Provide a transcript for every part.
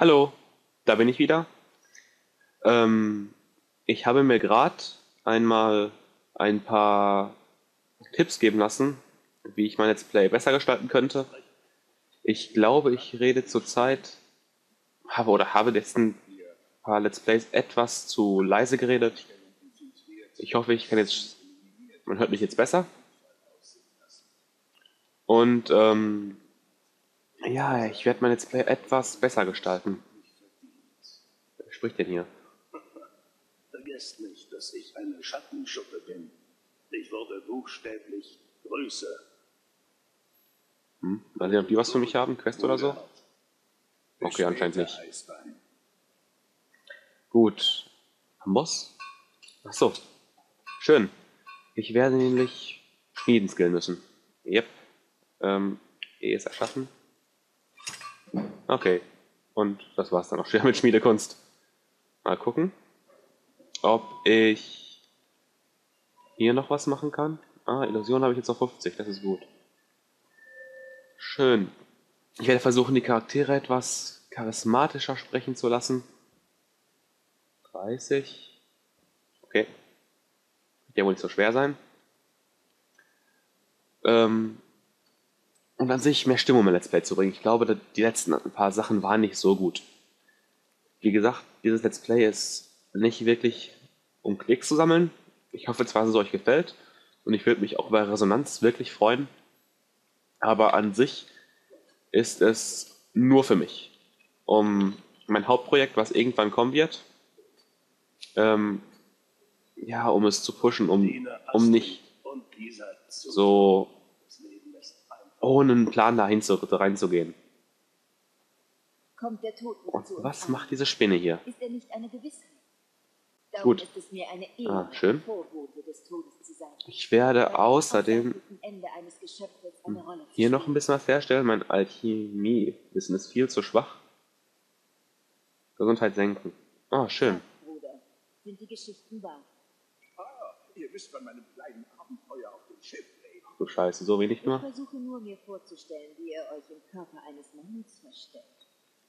Hallo, da bin ich wieder. Ähm, ich habe mir gerade einmal ein paar Tipps geben lassen, wie ich mein Let's Play besser gestalten könnte. Ich glaube, ich rede zurzeit, habe oder habe jetzt ein paar Let's Plays etwas zu leise geredet. Ich hoffe, ich kann jetzt, man hört mich jetzt besser. Und ähm, ja, ich werde mein Let's Play etwas besser gestalten. Wer spricht denn hier? Vergesst nicht, dass ich eine Schattenschuppe bin. Ich wurde buchstäblich größer. Hm? Mal sehen, ob die was für mich haben, Quest oder so? Okay, anscheinend nicht. Gut. Am Boss? Ach so. Schön. Ich werde nämlich Schmieden skillen müssen. Yep. Ähm, E ist erschaffen. Okay. Und das war's dann auch schon mit Schmiedekunst. Mal gucken, ob ich hier noch was machen kann. Ah, Illusion habe ich jetzt auf 50, das ist gut. Schön. Ich werde versuchen, die Charaktere etwas charismatischer sprechen zu lassen. 30. Okay. Wird ja wohl nicht so schwer sein. Ähm, und an sich mehr Stimmung im Let's Play zu bringen. Ich glaube, die letzten paar Sachen waren nicht so gut. Wie gesagt, dieses Let's Play ist nicht wirklich um Klicks zu sammeln. Ich hoffe zwar, dass es euch gefällt und ich würde mich auch bei Resonanz wirklich freuen. Aber an sich ist es nur für mich. Um mein Hauptprojekt, was irgendwann kommen wird, ähm, ja, um es zu pushen, um, um nicht so ohne einen Plan dahin zu, reinzugehen. Kommt der Tod Und was macht diese Spinne hier? Ist er nicht eine Gewissheit? Darum Gut. ist es mir eine Ehre, Ah, schön. Vorbote des Todes zu sein. Ich werde außerdem zu hier noch ein bisschen was herstellen. Mein Alchemie-Wissen ist viel zu schwach. Gesundheit senken. Ah, schön. Bruder, sind die Geschichten wahr? Ah, ihr wisst von meinem kleinen Abenteuer auf dem Schiff, du Scheiße, so wenig Ich nur. versuche nur, mir vorzustellen, wie ihr euch im Körper eines Mammuts verstellt.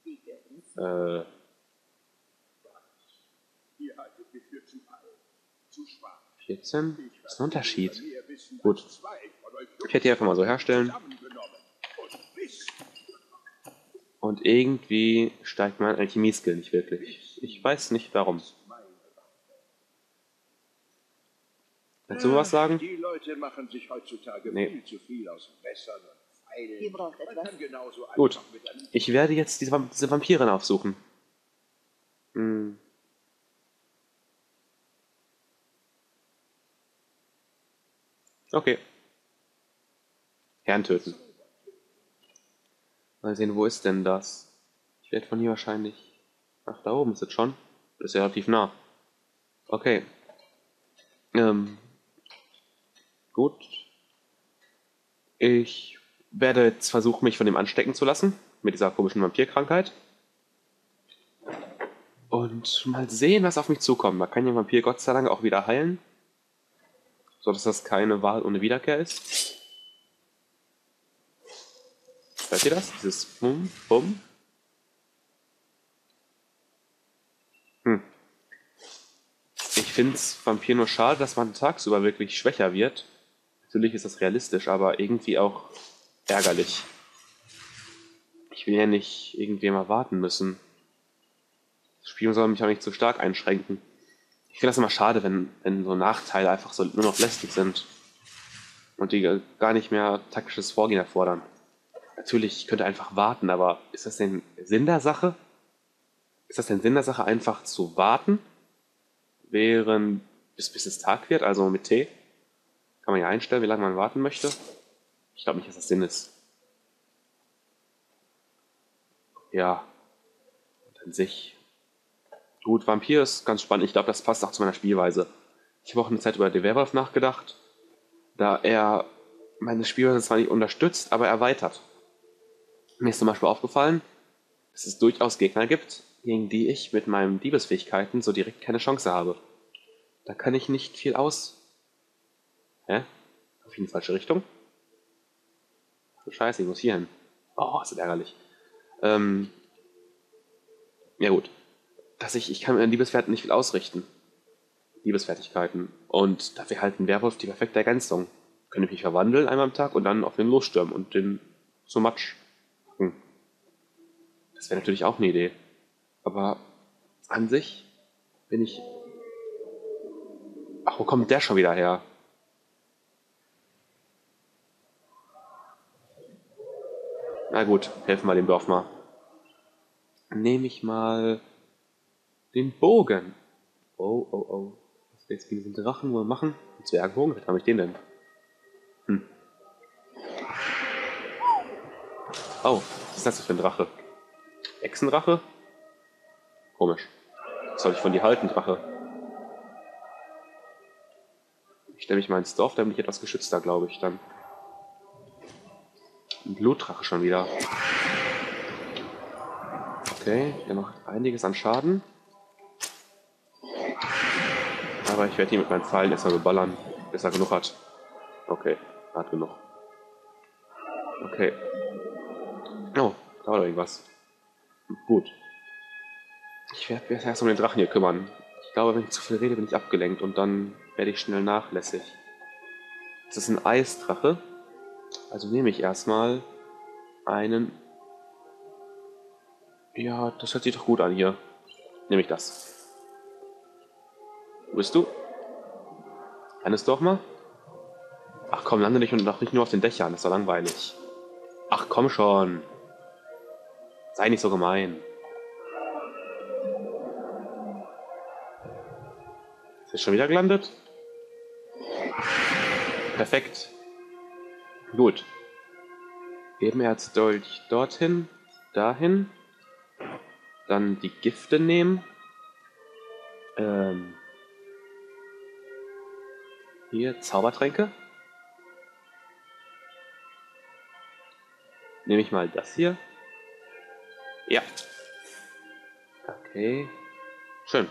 Wie gönnenswert. Äh, Ihr haltet mich für zu alt, zu schwach. 14? Ich Das ist ein Unterschied. Gut. Ich hätte die einfach mal so herstellen. Und irgendwie steigt mein Alchemie-Skill nicht wirklich. Ich weiß nicht warum. Willst du was sagen? Die Leute machen sich heutzutage Nee. viel zu viel aus Messern und Pfeilen. Ihr braucht Man etwas? Gut. einfach mit einem Ich werde jetzt diese, Vamp- diese Vampirin aufsuchen. Hm. Okay. Herrn töten. Mal sehen, wo ist denn das? Ich werde von hier wahrscheinlich... Ach, da oben ist es schon. Das ist ja relativ nah. Okay. Ähm. Gut. Ich werde jetzt versuchen, mich von dem anstecken zu lassen. Mit dieser komischen Vampirkrankheit. Und mal sehen, was auf mich zukommt. Man kann ja Vampir Gott sei Dank auch wieder heilen. So dass das keine Wahl ohne Wiederkehr ist. Hört ihr das? Dieses Bum, Bum. Hm. Ich finde es Vampir nur schade, dass man tagsüber wirklich schwächer wird. Natürlich ist das realistisch, aber irgendwie auch ärgerlich. Ich will ja nicht irgendwem erwarten müssen. Das Spiel soll mich auch nicht zu stark einschränken. Ich finde das immer schade, wenn, wenn so Nachteile einfach so nur noch lästig sind. Und die gar nicht mehr taktisches Vorgehen erfordern. Natürlich, ich könnte einfach warten, aber ist das denn Sinn der Sache? Ist das denn Sinn der Sache, einfach zu warten, während bis, bis es Tag wird, also mit T? Kann man ja einstellen, wie lange man warten möchte. Ich glaube nicht, dass das Sinn ist. Ja. Und an sich. Gut, Vampir ist ganz spannend. Ich glaube, das passt auch zu meiner Spielweise. Ich habe auch eine Zeit über The Werewolf nachgedacht, da er meine Spielweise zwar nicht unterstützt, aber erweitert. Mir ist zum Beispiel aufgefallen, dass es durchaus Gegner gibt, gegen die ich mit meinen Diebesfähigkeiten so direkt keine Chance habe. Da kann ich nicht viel aus. Hä? Auf die falsche Richtung? Du Scheiße, ich muss hier hin. Oh, ist das ärgerlich. Ähm, Ja gut. Dass ich, ich kann mit Liebeswerten nicht viel ausrichten. Liebesfertigkeiten. Und da wäre halt ein Werwolf die perfekte Ergänzung. Könnte ich mich verwandeln einmal am Tag und dann auf den losstürmen und den so Matsch packen. Das wäre natürlich auch eine Idee. Aber an sich bin ich. Ach, wo kommt der schon wieder her? Na gut, helfen wir dem Dorf mal. Nehme ich mal den Bogen. Oh, oh, oh. Was wir jetzt gegen diesen Drachen wohl machen? Den Zwergenbogen? Was habe ich den denn? Hm. Oh, was ist das für ein Drache? Echsendrache? Komisch. Was soll ich von dir halten, Drache? Ich stelle mich mal ins Dorf, da bin ich etwas geschützter, glaube ich, dann. Blutdrache schon wieder. Okay, der macht einiges an Schaden. Aber ich werde ihn mit meinen Pfeilen erstmal beballern, bis er genug hat. Okay, hat genug. Okay. Oh, da war doch irgendwas. Gut. Ich werde mich erst um den Drachen hier kümmern. Ich glaube, wenn ich zu viel rede, bin ich abgelenkt und dann werde ich schnell nachlässig. Das ist ein Eisdrache. Also nehme ich erstmal einen. Ja, das hört sich doch gut an hier. Nehme ich das. Wo bist du? Eines doch mal? Ach komm, lande nicht und noch nicht nur auf den Dächern, das doch langweilig. Ach komm schon. Sei nicht so gemein. Ist er schon wieder gelandet? Perfekt. Gut. Ebenerzdolch dorthin, dahin. Dann die Gifte nehmen. Ähm. Hier, Zaubertränke. Nehme ich mal das hier. Ja. Okay. Schön.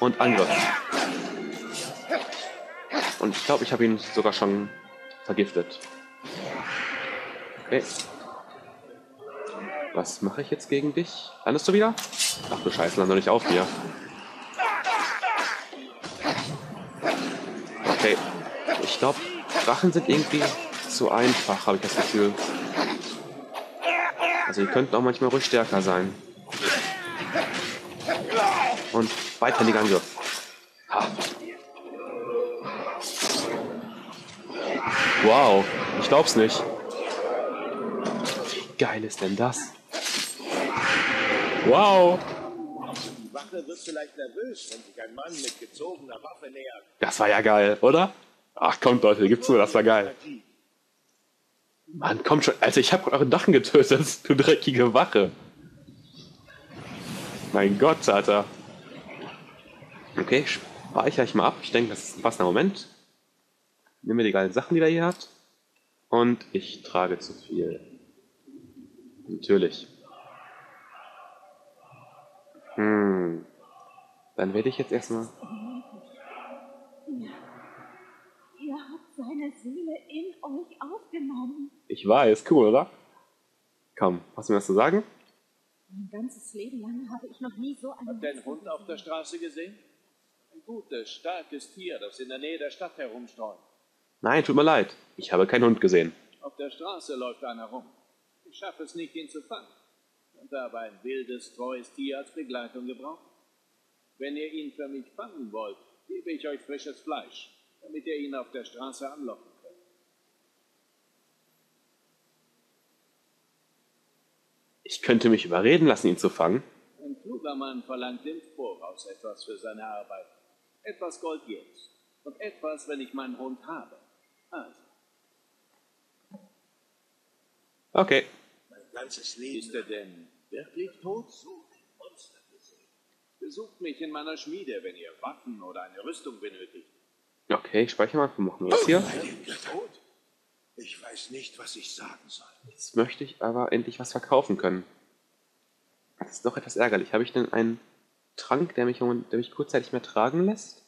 Und Angriff. Und ich glaube, ich habe ihn sogar schon vergiftet. Okay. Was mache ich jetzt gegen dich? Landest du wieder? Ach du Scheiße, land doch nicht auf mir. Okay. Ich glaube, Drachen sind irgendwie zu einfach, habe ich das Gefühl. Also die könnten auch manchmal ruhig stärker sein. Und beidhändiger Angriff. Wow, ich glaub's nicht. Wie geil ist denn das? Wow. Die Wache wird vielleicht nervös, wenn sich ein Mann mit gezogener Waffe nähert. Das war ja geil, oder? Ach kommt Leute, gibt's nur, das war geil. Mann, komm schon. Also ich habe euren Drachen getötet, du dreckige Wache. Mein Gott, Alter. Okay, speichere ich mal ab. Ich denke, das ist ein passender Moment. Nehmen wir die geilen Sachen, die er hier hat. Und ich trage zu viel. Natürlich. Hm. Dann werde ich jetzt erstmal. Ihr habt seine Seele in euch aufgenommen. Ich weiß, cool, oder? Komm, hast du mir was zu sagen? Mein ganzes Leben lang habe ich noch nie so einen Habt ihr einen Hund auf der Straße gesehen? Ein gutes, starkes Tier, das in der Nähe der Stadt herumstreut. Nein, tut mir leid. Ich habe keinen Hund gesehen. Auf der Straße läuft einer rum. Ich schaffe es nicht, ihn zu fangen. Und aber ein wildes, treues Tier als Begleitung gebraucht. Wenn ihr ihn für mich fangen wollt, gebe ich euch frisches Fleisch, damit ihr ihn auf der Straße anlocken könnt. Ich könnte mich überreden lassen, ihn zu fangen. Ein kluger Mann verlangt im Voraus etwas für seine Arbeit. Etwas Gold jetzt. Und etwas, wenn ich meinen Hund habe. Also, Okay. mein ganzes Leben. Ist er denn wirklich tot? Besucht mich in meiner Schmiede, wenn ihr Waffen oder eine Rüstung benötigt. Okay, ich speichere mal. Wir machen jetzt hier. Tot? Ich weiß nicht, was ich sagen soll. Jetzt möchte ich aber endlich was verkaufen können. Das ist doch etwas ärgerlich. Habe ich denn einen Trank, der mich, der mich kurzzeitig mehr tragen lässt?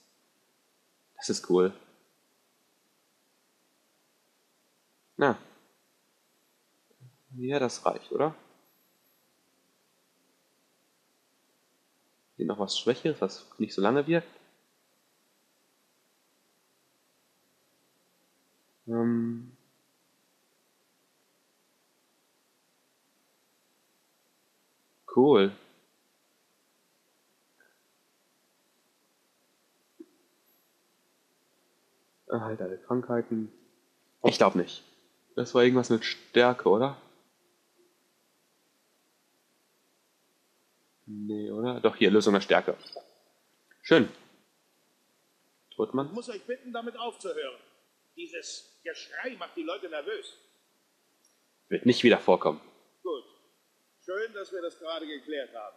Das ist cool. Na. Ja, das reicht, oder? Hier noch was Schwächeres, was nicht so lange wirkt. Ähm. Cool. Erhalt alle Krankheiten. Ich glaube nicht. Das war irgendwas mit Stärke, oder? Nee, oder? Doch, hier, Lösung der Stärke. Schön. Ich Todmann? muss euch bitten, damit aufzuhören. Dieses Geschrei macht die Leute nervös. Wird nicht wieder vorkommen. Gut. Schön, dass wir das gerade geklärt haben.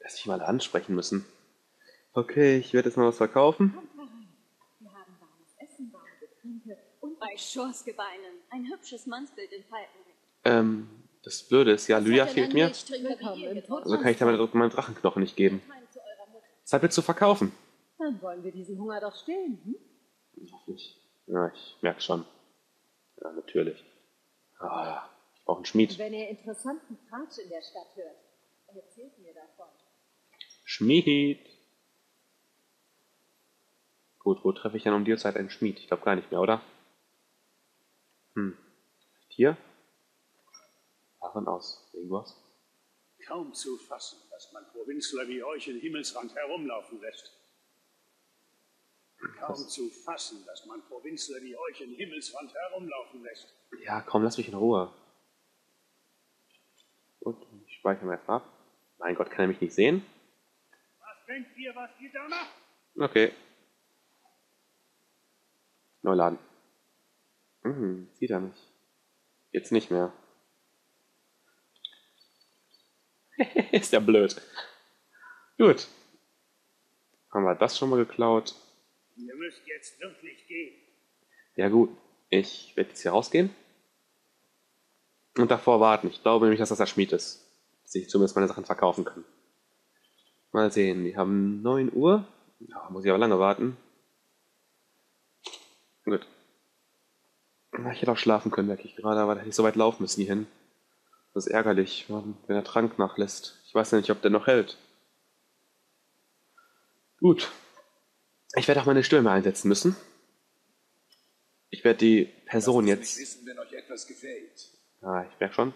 Dass ich mal ansprechen müssen. Okay, ich werde jetzt mal was verkaufen. Kommt herein. Wir haben warmes Essen, warme Getränke bei Schorsgebeinen ein hübsches Mannsbild in Falkenring. Ähm, das Blöde ist, ja, Lydia fehlt mir. Also kann ich damit meinen Drachenknochen nicht geben. Zeit wird zu verkaufen. Dann wollen wir diesen Hunger doch stillen, hm? Hoffentlich. Ja, ich merke schon. Ja, natürlich. Ah, ich brauche einen Schmied. Wenn ihr interessanten Tratsch in der Stadt hört, erzählt mir davon. Schmied. Gut, wo treffe ich dann um die Zeit einen Schmied? Ich glaube gar nicht mehr, oder? Hm. Hier? Davon aus. Irgendwas? Kaum zu fassen, dass man Provinzler wie euch in Himmelsrand herumlaufen lässt. Kaum zu fassen, dass man Provinzler wie euch in Himmelsrand herumlaufen lässt. Ja, komm, lass mich in Ruhe. Gut, ich speichere mal erstmal ab. Mein Gott, kann er mich nicht sehen? Was denkt ihr, was ihr da macht? Okay. Neuladen. Hm, sieht er mich. Jetzt nicht mehr. Ist ja blöd. Gut. Haben wir das schon mal geklaut? Ihr müsst jetzt wirklich gehen. Ja gut, ich werde jetzt hier rausgehen. Und davor warten. Ich glaube nämlich, dass das der Schmied ist. Dass ich zumindest meine Sachen verkaufen kann. Mal sehen, wir haben 9 Uhr. Ja, muss ich aber lange warten. Gut. Na, Ich hätte auch schlafen können, merke ich gerade, aber da hätte ich so weit laufen müssen hierhin. Das ist ärgerlich, wenn der Trank nachlässt. Ich weiß ja nicht, ob der noch hält. Gut. Ich werde auch meine Stürme einsetzen müssen. Ich werde die Person jetzt. wissen. Ah, ich merke schon.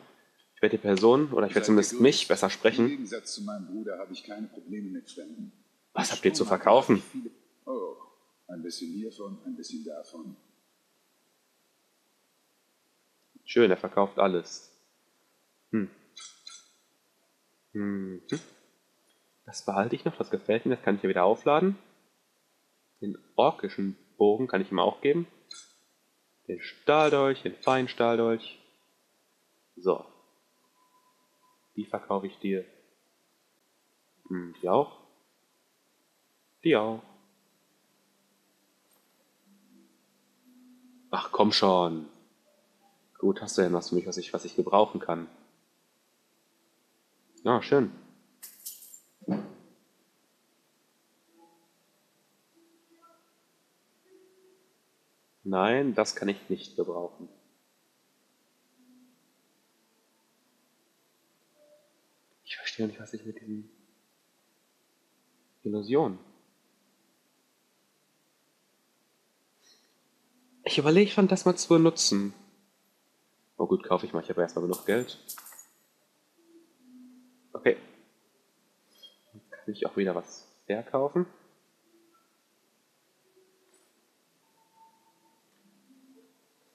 Ich werde die Person, oder ich werde zumindest geduldig. mich besser Im sprechen. Gegensatz zu meinem Bruder habe ich keine Probleme mit Fremden. Was habt ihr zu verkaufen? Oh, ein bisschen hiervon, ein bisschen davon. Schön, er verkauft alles. Hm. Hm. Das behalte ich noch, das gefällt mir, das kann ich hier wieder aufladen. Den orkischen Bogen kann ich ihm auch geben. Den Stahldolch, den Feinstahldolch. So. Die verkaufe ich dir. Hm, die auch? Die auch. Ach komm schon. Gut, hast du denn was für mich, was ich, was ich gebrauchen kann? Ja, schön. Nein, das kann ich nicht gebrauchen. Ich verstehe nicht, was ich mit diesen Illusionen. Ich überlege schon, das mal zu nutzen. Oh gut, kaufe ich mal. Ich habe erstmal genug Geld. Okay. Jetzt kann ich auch wieder was verkaufen.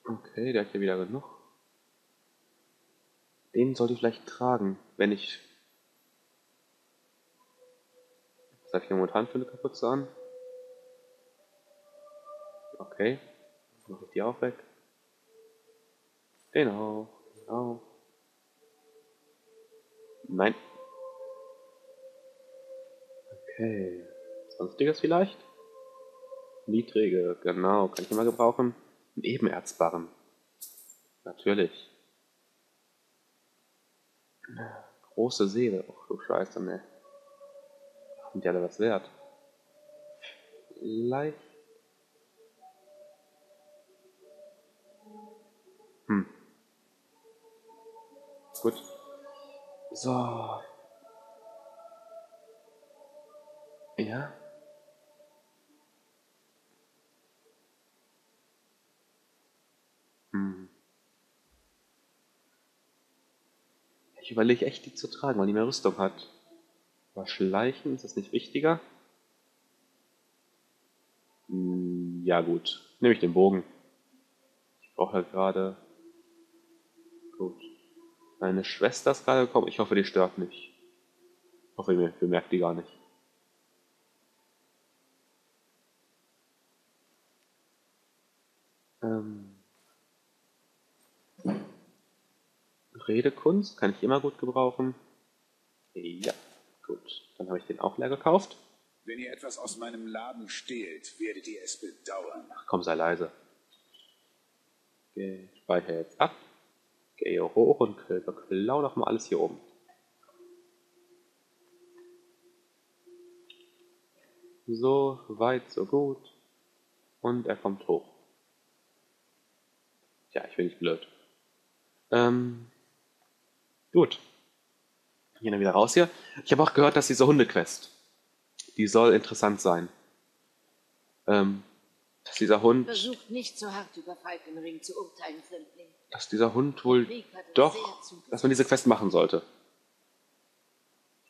Okay, der hat hier wieder genug. Den sollte ich vielleicht tragen, wenn ich... Was habe ich hier momentan für eine Kapuze an? Okay. Mache ich die auch weg. Den auch. Nein. Okay. Sonstiges vielleicht? Niedrige, genau. Kann ich immer gebrauchen. Ein Ebenerzbarren. Natürlich. Große Seele. Ach du Scheiße, ne. Sind die alle was wert? Vielleicht. Gut. So. Ja. Hm. Ich überlege echt, die zu tragen, weil die mehr Rüstung hat. Aber Schleichen, ist das nicht wichtiger? Hm, ja gut, nehme ich den Bogen. Ich brauche halt gerade... Meine Schwester ist gerade gekommen. Ich hoffe, die stört nicht. Ich hoffe, ihr bemerkt die gar nicht. Ähm... Redekunst kann ich immer gut gebrauchen. Ja, gut. Dann habe ich den auch leer gekauft. Wenn ihr etwas aus meinem Laden stehlt, werdet ihr es bedauern. Ach komm, sei leise. Okay, ich speichere jetzt ab. Gehe hoch und klau noch mal alles hier oben. So weit, so gut. Und er kommt hoch. Ja, ich bin nicht blöd. Ähm, gut. Gehen dann wieder raus hier. Ich habe auch gehört, dass diese Hundequest, die soll interessant sein. Ähm, dass dieser Hund, Versucht nicht so hart über Falkenring zu urteilen, Fremdling. Dass dieser Hund wohl doch, dass man diese Quest machen sollte.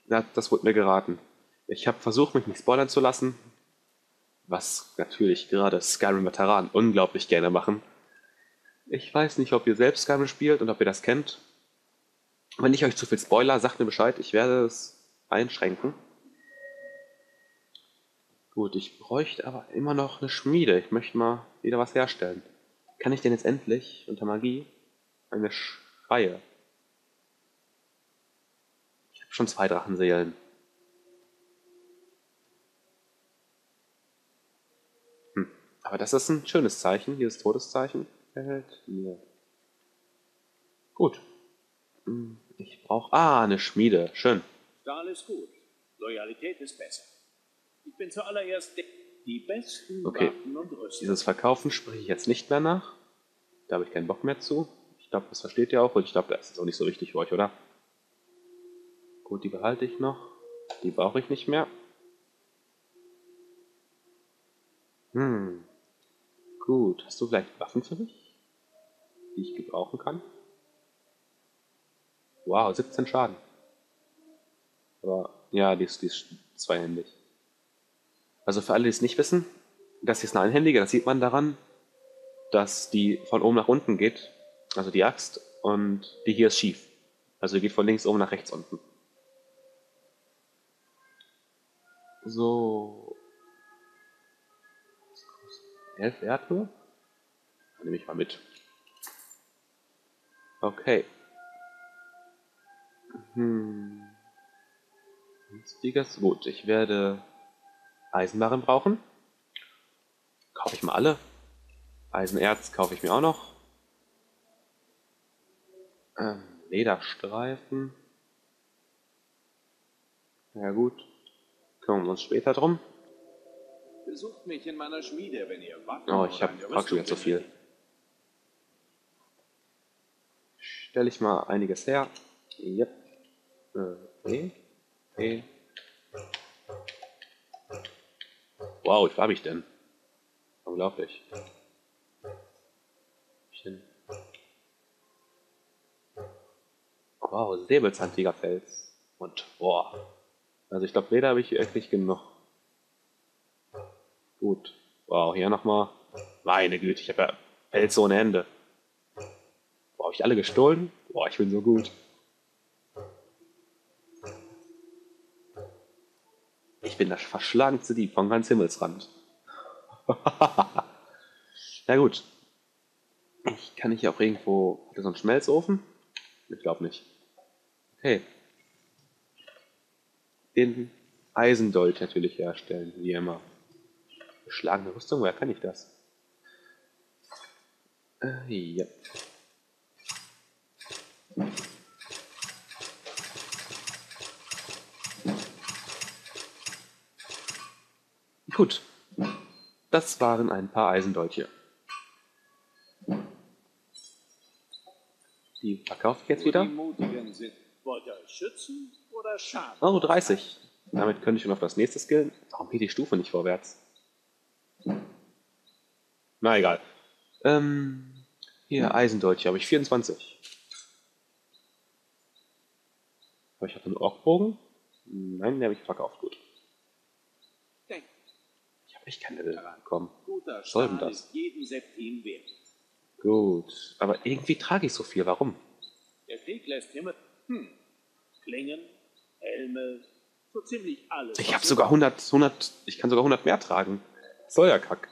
Ja, das wurde mir geraten. Ich habe versucht, mich nicht spoilern zu lassen, was natürlich gerade Skyrim-Veteranen unglaublich gerne machen. Ich weiß nicht, ob ihr selbst Skyrim spielt und ob ihr das kennt. Wenn ich euch zu viel Spoiler, sagt mir Bescheid, ich werde es einschränken. Gut, ich bräuchte aber immer noch eine Schmiede. Ich möchte mal wieder was herstellen. Kann ich denn jetzt endlich unter Magie eine Schreie? Ich habe schon zwei Drachenseelen. Hm. Aber das ist ein schönes Zeichen, dieses Todeszeichen. Fällt mir. Gut. Hm, Ich brauche. Ah, eine Schmiede. Schön. Stahl ist gut. Loyalität ist besser. Ich bin zuallererst die besten Okay. Waffen und Rüstung. Dieses Verkaufen spreche ich jetzt nicht mehr nach. Da habe ich keinen Bock mehr zu. Glaube, das versteht ihr auch und ich glaube, das ist auch nicht so wichtig für euch, oder? Gut, die behalte ich noch. Die brauche ich nicht mehr. Hm. Gut, hast du vielleicht Waffen für mich, die ich gebrauchen kann? Wow, 17 Schaden. Aber ja, die ist, die ist zweihändig. Also für alle, die es nicht wissen, das hier ist eine einhändige, das sieht man daran, dass die von oben nach unten geht, also die Axt, und die hier ist schief. Also geht von links oben nach rechts unten. So. Elf Erdnuss? Dann nehme ich mal mit. Okay. Hm. Sonstiges? Gut, ich werde Eisenbarren brauchen. Kaufe ich mal alle. Eisenerz kaufe ich mir auch noch. Ähm, Lederstreifen. Ja gut. Kümmern wir uns später drum. Besucht mich in meiner Schmiede, wenn ihr Waffen Oh, ich habe frag schon wieder zu viel. Stelle ich mal einiges her. Yep. Äh, Okay. Okay. Wow, wie habe ich denn? Unglaublich. Bisschen. Wow, Säbelzahntigerfels. Und boah. Also ich glaube, Leder habe ich wirklich genug. Gut. Wow, hier nochmal. Meine Güte, ich habe ja Pelze ohne Ende. Boah, habe ich alle gestohlen? Boah, ich bin so gut. Ich bin das verschlagenste Dieb von ganz Himmelsrand. Na gut. Ich kann hier auch irgendwo. Hat er so einen Schmelzofen? Ich glaube nicht. Okay. Den Eisendolch natürlich herstellen, wie immer. Beschlagene Rüstung, woher kann ich das? Äh, ja. Gut. Das waren ein paar Eisendolche. Die verkaufe ich jetzt wieder. Die. Wollt ihr euch schützen oder schaden? Oh, 30. Damit könnte ich schon auf das nächste Skill Warum geht die Stufe nicht vorwärts? Na egal. Ähm, hier, Eisendeutsche, habe ich 24. Habe ich auch einen Orkbogen? Nein, den habe ich verkauft, gut. Denk, Ich habe echt keine Level Was soll denn das? ist jeden Septim wert. Gut, aber irgendwie trage ich so viel, warum? Der Krieg lässt Himmel... Hm. Klingen, Helme, so ziemlich alles. Ich habe sogar 100, 100, ich kann sogar 100 mehr tragen. Soll ja kack.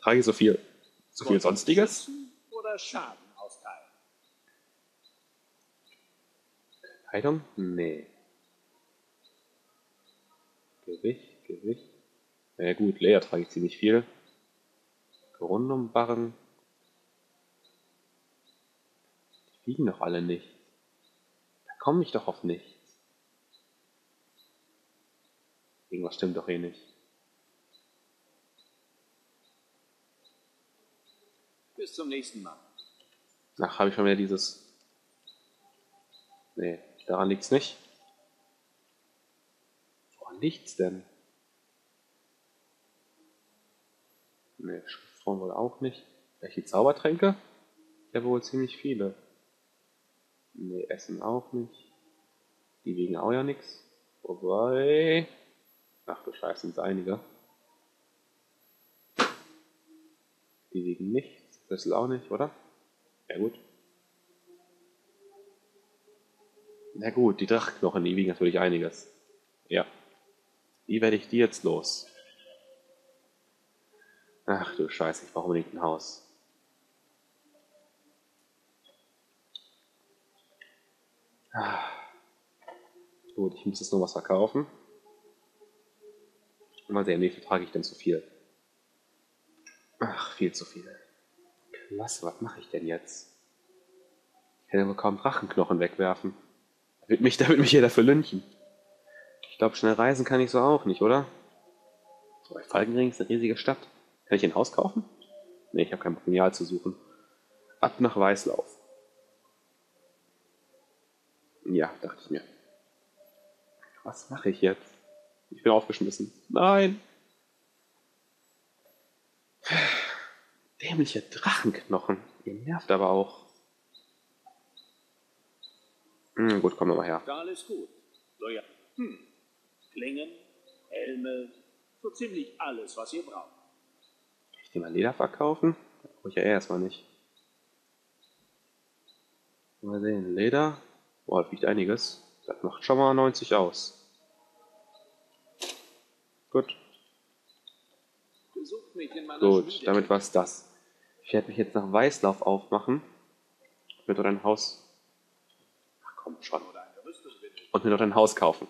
Trage ich so viel. So viel Sonstiges? Oder Schaden austeilen. Kleidung? Nee. Gewicht, Gewicht. Na ja, gut, Leder trage ich ziemlich viel. Grundumbarren. Die wiegen doch alle nicht. Komme ich doch auf nichts. Irgendwas stimmt doch eh nicht. Bis zum nächsten Mal. Ach, habe ich schon wieder dieses. Nee, daran liegt's nicht. Woran liegt's denn? Nee, Schriftform wohl auch nicht. Die Zaubertränke? Ich habe wohl ziemlich viele. Nee, Essen auch nicht. Die wiegen auch ja nichts. Wobei. Ach du Scheiße, sind einige. Die wiegen nichts. Schlüssel auch nicht, oder? Ja gut. Na gut, die Drachenknochen, die wiegen natürlich einiges. Ja. Wie werde ich die jetzt los? Ach du Scheiße, ich brauche unbedingt ein Haus. Gut, ich muss jetzt noch was verkaufen. Mal sehen, wie viel trage ich denn zu viel? Ach, viel zu viel. Klasse, was mache ich denn jetzt? Ich kann ja wohl kaum Drachenknochen wegwerfen. Da wird mich, da wird mich jeder für lynchen. Ich glaube, schnell reisen kann ich so auch nicht, oder? So, Falkenring ist eine riesige Stadt. Kann ich ein Haus kaufen? Nee, ich habe kein Potenzial zu suchen. Ab nach Weißlauf. Ja, dachte ich mir. Was mache ich jetzt? Ich bin aufgeschmissen. Nein! Dämliche Drachenknochen. Ihr nervt aber auch. Hm, gut, komm doch mal her. Ist gut. Loyal. Hm. Klingen, Helme, so ziemlich alles, was ihr braucht. Kann ich dir mal Leder verkaufen? Brauche ich ja erstmal nicht. Mal sehen. Leder. Boah, das wiegt einiges. Das macht schon mal 90 aus. Gut, gut. Damit war's das. Ich werde mich jetzt nach Weißlauf aufmachen. Mir dort ein Haus. Ach komm schon. Und mir dort ein Haus kaufen.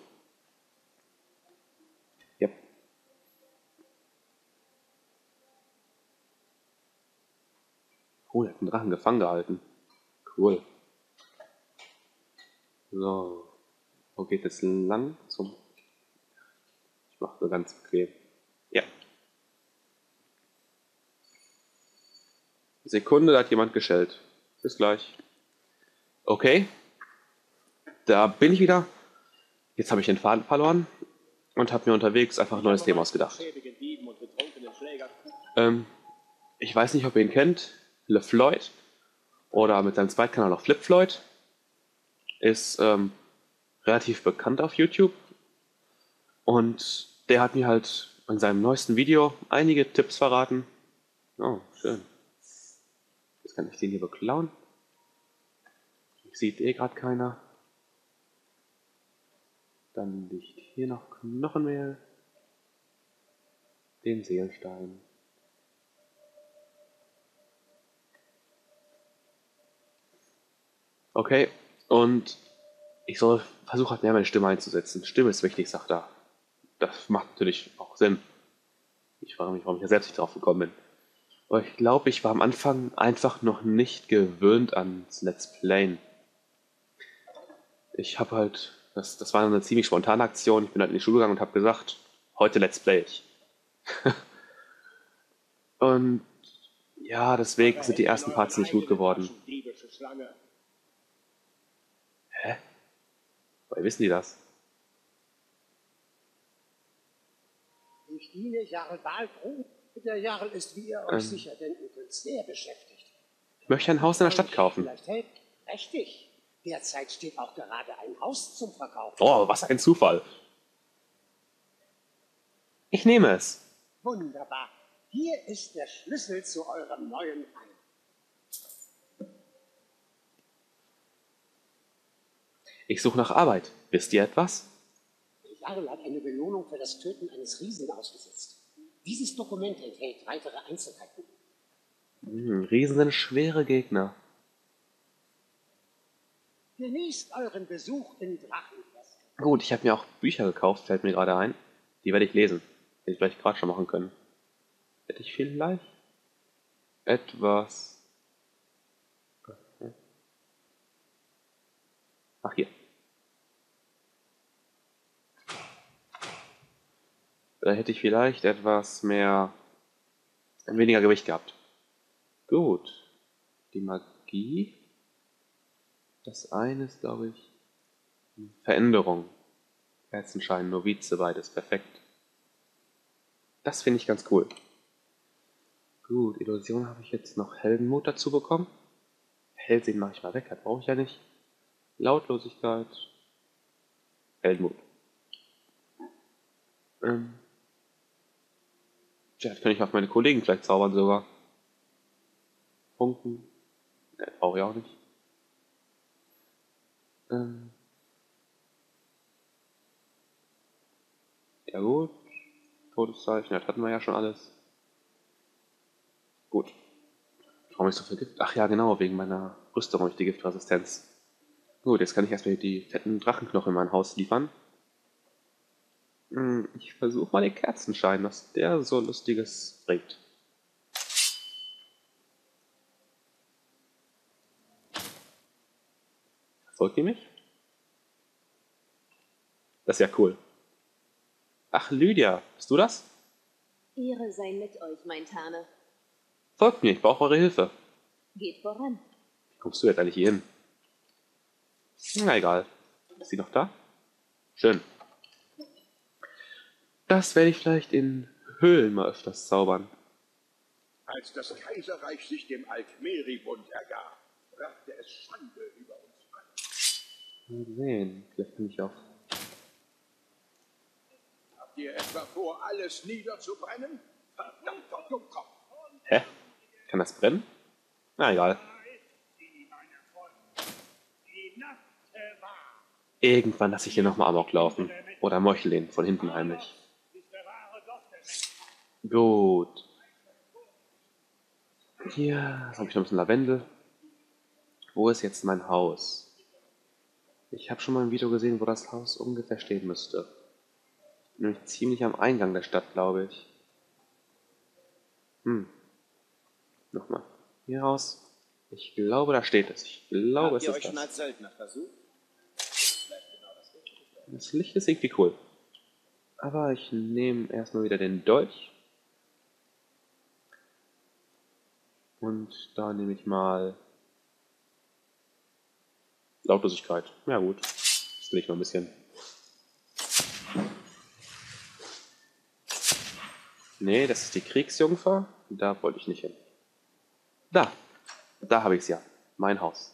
Yep. Oh, er hat einen Drachen gefangen gehalten. Cool. So. Wo geht es lang? Zum. Ich mache so ganz bequem. Ja. Sekunde, da hat jemand geschellt. Bis gleich. Okay. Da bin ich wieder. Jetzt habe ich den Faden verloren und habe mir unterwegs einfach ein neues Thema ausgedacht. Ähm, ich weiß nicht, ob ihr ihn kennt. LeFloid oder mit seinem Zweitkanal noch Flip Floyd ist ähm, relativ bekannt auf YouTube und der hat mir halt in seinem neuesten Video einige Tipps verraten. Oh, schön. Jetzt kann ich den hier beklauen. Sieht eh gerade keiner. Dann liegt hier noch Knochenmehl. Den Seelenstein. Okay, und ich soll versuchen, halt mehr meine Stimme einzusetzen. Stimme ist wichtig, sagt er. Das macht natürlich auch Sinn. Ich frage mich, warum ich da selbst nicht drauf gekommen bin. Aber ich glaube, ich war am Anfang einfach noch nicht gewöhnt ans Let's Playen. Ich habe halt, das, das war eine ziemlich spontane Aktion. Ich bin halt in die Schule gegangen und habe gesagt, heute Let's Play ich. und ja, deswegen sind die ersten Parts nicht gut geworden. Woher wissen die das? diene Jarl Wahlgrub. Der Jarl ist, wie ihr euch Ähm. sicher denken könnt, sehr beschäftigt. Ich möchte ein Haus in der Stadt kaufen. Vielleicht. Richtig. Derzeit steht auch gerade ein Haus zum Verkauf. Oh, was ein Zufall. Ich nehme es. Wunderbar. Hier ist der Schlüssel zu eurem neuen Heim. Ich suche nach Arbeit. Wisst ihr etwas? Jarl hat eine Belohnung für das Töten eines Riesen ausgesetzt. Dieses Dokument enthält weitere Einzelheiten. Hm, Riesen sind schwere Gegner. Genießt euren Besuch in Drachenfest. Gut, ich habe mir auch Bücher gekauft, fällt mir gerade ein. Die werde ich lesen. Hätte ich vielleicht gerade schon machen können. Hätte ich vielleicht etwas. Ach, hier. Da hätte ich vielleicht etwas mehr. weniger Gewicht gehabt. Gut. Die Magie. Das eine ist, glaube ich, Veränderung. Kerzenschein, Novize, beides perfekt. Das finde ich ganz cool. Gut, Illusion habe ich jetzt noch Heldenmut dazu bekommen. Hellsehen mache ich mal weg, das brauche ich ja nicht. Lautlosigkeit. Heldenmut. Ähm. Tja, das kann ich auf meine Kollegen vielleicht zaubern sogar. Funken. Ne, brauche ich auch nicht. Ähm. Ja gut. Todeszeichen, das hatten wir ja schon alles. Gut. Warum ich so viel Gift? Ach ja, genau, wegen meiner Rüstung habe ich die Giftresistenz. Gut, jetzt kann ich erstmal die fetten Drachenknochen in mein Haus liefern. Hm, Ich versuche mal den Kerzenschein, was der so Lustiges bringt. Folgt ihr mich? Das ist ja cool. Ach, Lydia, bist du das? Ehre sei mit euch, mein Tane. Folgt mir, ich brauche eure Hilfe. Geht voran. Wie kommst du jetzt eigentlich hier hin? Na egal. Ist sie noch da? Schön. Das werde ich vielleicht in Höhlen mal öfters zaubern. Als das Kaiserreich sich dem Altmeribund ergab, brachte es Schande über uns alle. Mal sehen. Vielleicht bin ich auch. Habt ihr etwa vor, alles niederzubrennen? Verdammter Dummkopf! Hä? Kann das brennen? Na egal. Irgendwann lasse ich hier nochmal Amok laufen. Oder meuchel den von hinten heimlich. Gut. Hier habe ich noch ein bisschen Lavendel. Wo ist jetzt mein Haus? Ich habe schon mal ein Video gesehen, wo das Haus ungefähr stehen müsste. Nämlich ziemlich am Eingang der Stadt, glaube ich. Hm. Nochmal. Hier raus. Ich glaube, da steht es. Ich glaube, Habt ihr es euch ist schon das. als Söldner versucht? Das Licht ist irgendwie cool. Aber ich nehme erstmal wieder den Dolch. Und da nehme ich mal Lautlosigkeit. Ja gut. Das will ich mal ein bisschen. Nee, das ist die Kriegsjungfer. Da wollte ich nicht hin. Da. Da habe ich es ja. Mein Haus.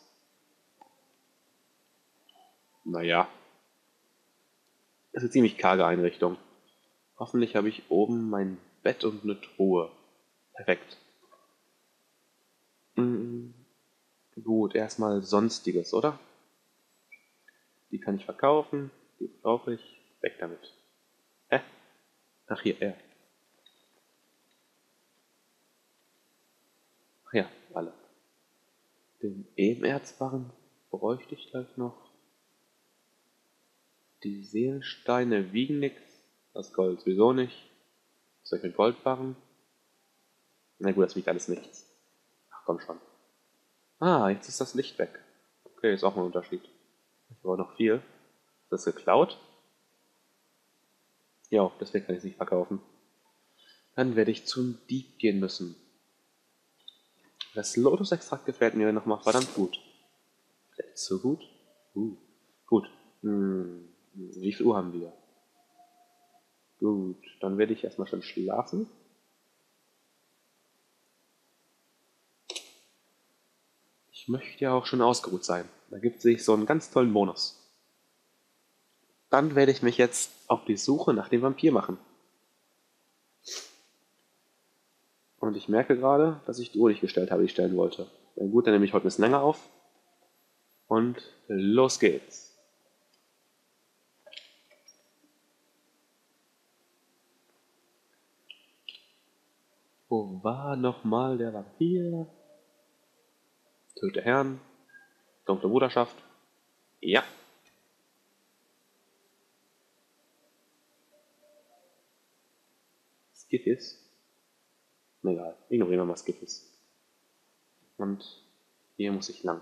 Naja. Ist eine ziemlich karge Einrichtung. Hoffentlich habe ich oben mein Bett und eine Truhe. Perfekt. Mm, Gut, erstmal Sonstiges, oder? Die kann ich verkaufen. Die brauche ich. Weg damit. Hä? Ach, hier, er. Ach ja, alle. Den Ebenerzbarren bräuchte ich gleich noch. Die Seelensteine wiegen nix. Das Gold sowieso nicht. Soll ich mit Goldbarren? Na gut, das wiegt alles nichts. Ach komm schon. Ah, jetzt ist das Licht weg. Okay, ist auch ein Unterschied. Ich habe noch viel. Ist das geklaut? Ja, deswegen kann ich es nicht verkaufen. Dann werde ich zum Dieb gehen müssen. Das Lotus-Extrakt gefällt mir nochmal verdammt gut. Vielleicht so gut? Uh, gut. Hm, wie viel Uhr haben wir? Gut, dann werde ich erstmal schon schlafen. Ich möchte ja auch schon ausgeruht sein. Da gibt es sich so einen ganz tollen Bonus. Dann werde ich mich jetzt auf die Suche nach dem Vampir machen. Und ich merke gerade, dass ich die Uhr nicht gestellt habe, die ich stellen wollte. Na gut, dann nehme ich heute ein bisschen länger auf. Und los geht's. Wo war nochmal der Vampir? Töte Herrn. Dunkle Bruderschaft. Ja. Skiffis. Egal, ignorieren wir mal Skiffis. Und hier muss ich lang.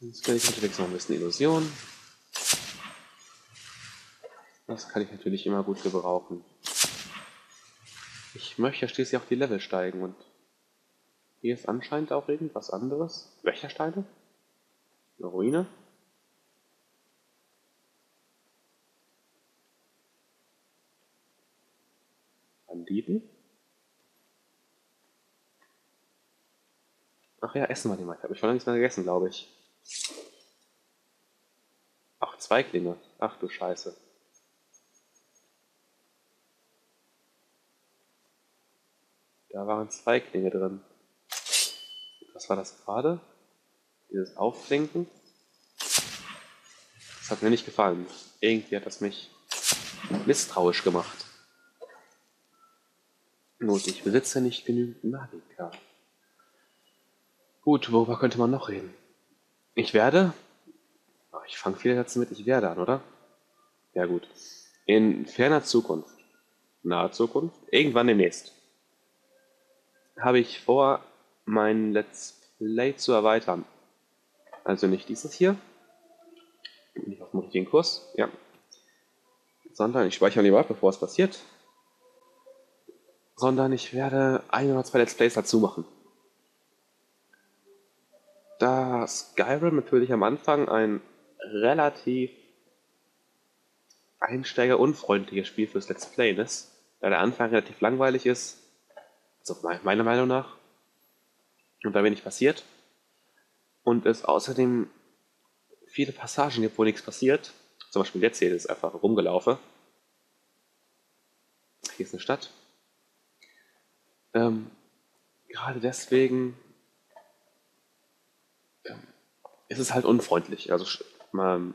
Jetzt kann ich natürlich noch ein bisschen Illusion. Das kann ich natürlich immer gut gebrauchen. Ich möchte schließlich auch die Level steigen und hier ist anscheinend auch irgendwas anderes. Wächtersteine? Eine Ruine? Banditen? Ach ja, essen wir die mal. Habe ich schon nichts mehr gegessen, glaube ich. Ach, Zweiglinge. Ach du Scheiße. Da waren Zweiglinge drin. Was war das gerade? Dieses Auflenken? Das hat mir nicht gefallen. Irgendwie hat das mich misstrauisch gemacht. Not, ich besitze nicht genügend Magika. Gut, worüber könnte man noch reden? Ich werde. Oh, ich fange viele Sätze mit ich werde an, oder? Ja, gut. In ferner Zukunft, naher Zukunft, irgendwann demnächst, habe ich vor, mein Let's Play zu erweitern. Also nicht dieses hier. Bin ich auf dem richtigen Kurs? Ja. Sondern ich speichere lieber ab, bevor es passiert. Sondern ich werde ein oder zwei Let's Plays dazu machen. Da Skyrim natürlich am Anfang ein relativ einsteigerunfreundliches Spiel fürs Let's Play ist, da der Anfang relativ langweilig ist, also meiner Meinung nach, und da wenig passiert, und es außerdem viele Passagen gibt, wo nichts passiert, zum Beispiel jetzt hier ist einfach rumgelaufen. Hier ist eine Stadt. Ähm, gerade deswegen ähm, ist es halt unfreundlich, also ähm,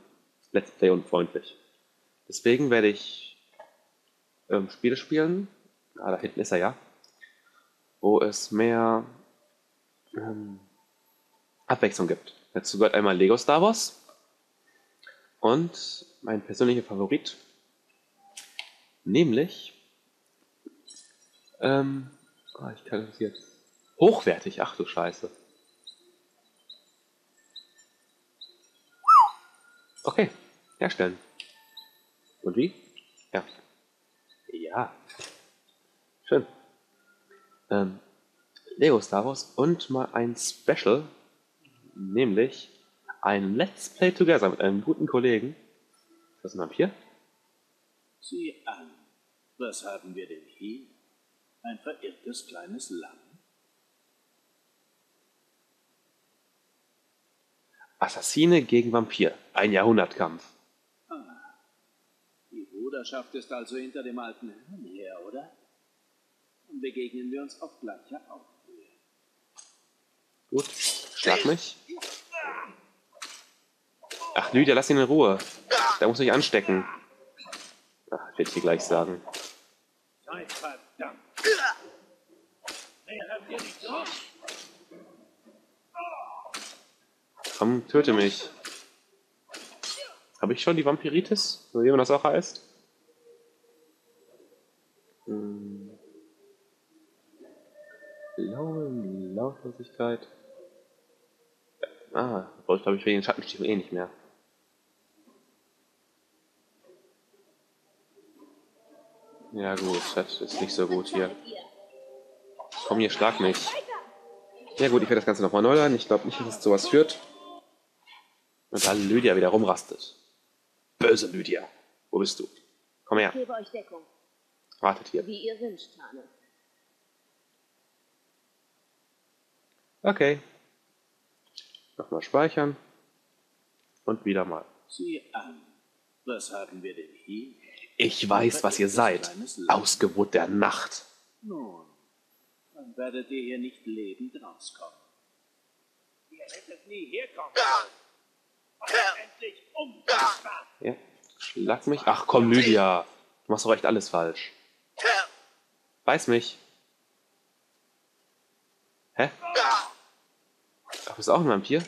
Let's Play unfreundlich. Deswegen werde ich ähm, Spiele spielen, ah, da hinten ist er ja, wo es mehr ähm, Abwechslung gibt. Dazu gehört einmal Lego Star Wars und mein persönlicher Favorit, nämlich ähm, oh, ich kann das jetzt hochwertig, ach du Scheiße. Okay, herstellen. Und wie? Ja. Ja. Schön. Ähm, Lego Star Wars und mal ein Special, nämlich ein Let's Play Together mit einem guten Kollegen. Ist das ein Vampir? Sieh an, was haben wir denn hier? Ein verirrtes kleines Lamm? Assassine gegen Vampir. Ein Jahrhundertkampf. Ah, die Bruderschaft ist also hinter dem alten Herrn her, oder? Und begegnen wir uns auf gleicher Augenhöhe. Gut, schlag mich. Ach, Lydia, lass ihn in Ruhe. Der muss sich anstecken. Ach, werde ich dir gleich sagen. Seid verdammt! Komm, töte mich. Habe ich schon die Vampiritis? Oder wie man das auch heißt? Hm. Blaue Lautlosigkeit. Ah, brauche ich glaube ich wegen den Schattenstiefel eh nicht mehr. Ja gut, das ist nicht so gut hier. Komm hier, schlag mich. Ja gut, ich werde das Ganze nochmal neu laden. Ich glaube nicht, dass es zu was führt. Und da Lydia wieder rumrastet. Böse Lydia. Wo bist du? Komm her. Gebe euch Deckung. Wartet hier. Wie ihr wünscht, Tane. Okay. Nochmal speichern. Und wieder mal. Sieh an. Was haben wir denn hier? Ich weiß, was ihr seid. Ausgeburt der Nacht. Nun, dann werdet ihr hier nicht lebend rauskommen. Ihr hättet nie herkommen. Und endlich umgebracht. Ja. Schlag mich. Ach komm, Lydia. Du machst doch echt alles falsch. Weiß mich. Hä? Bist auch ein Vampir?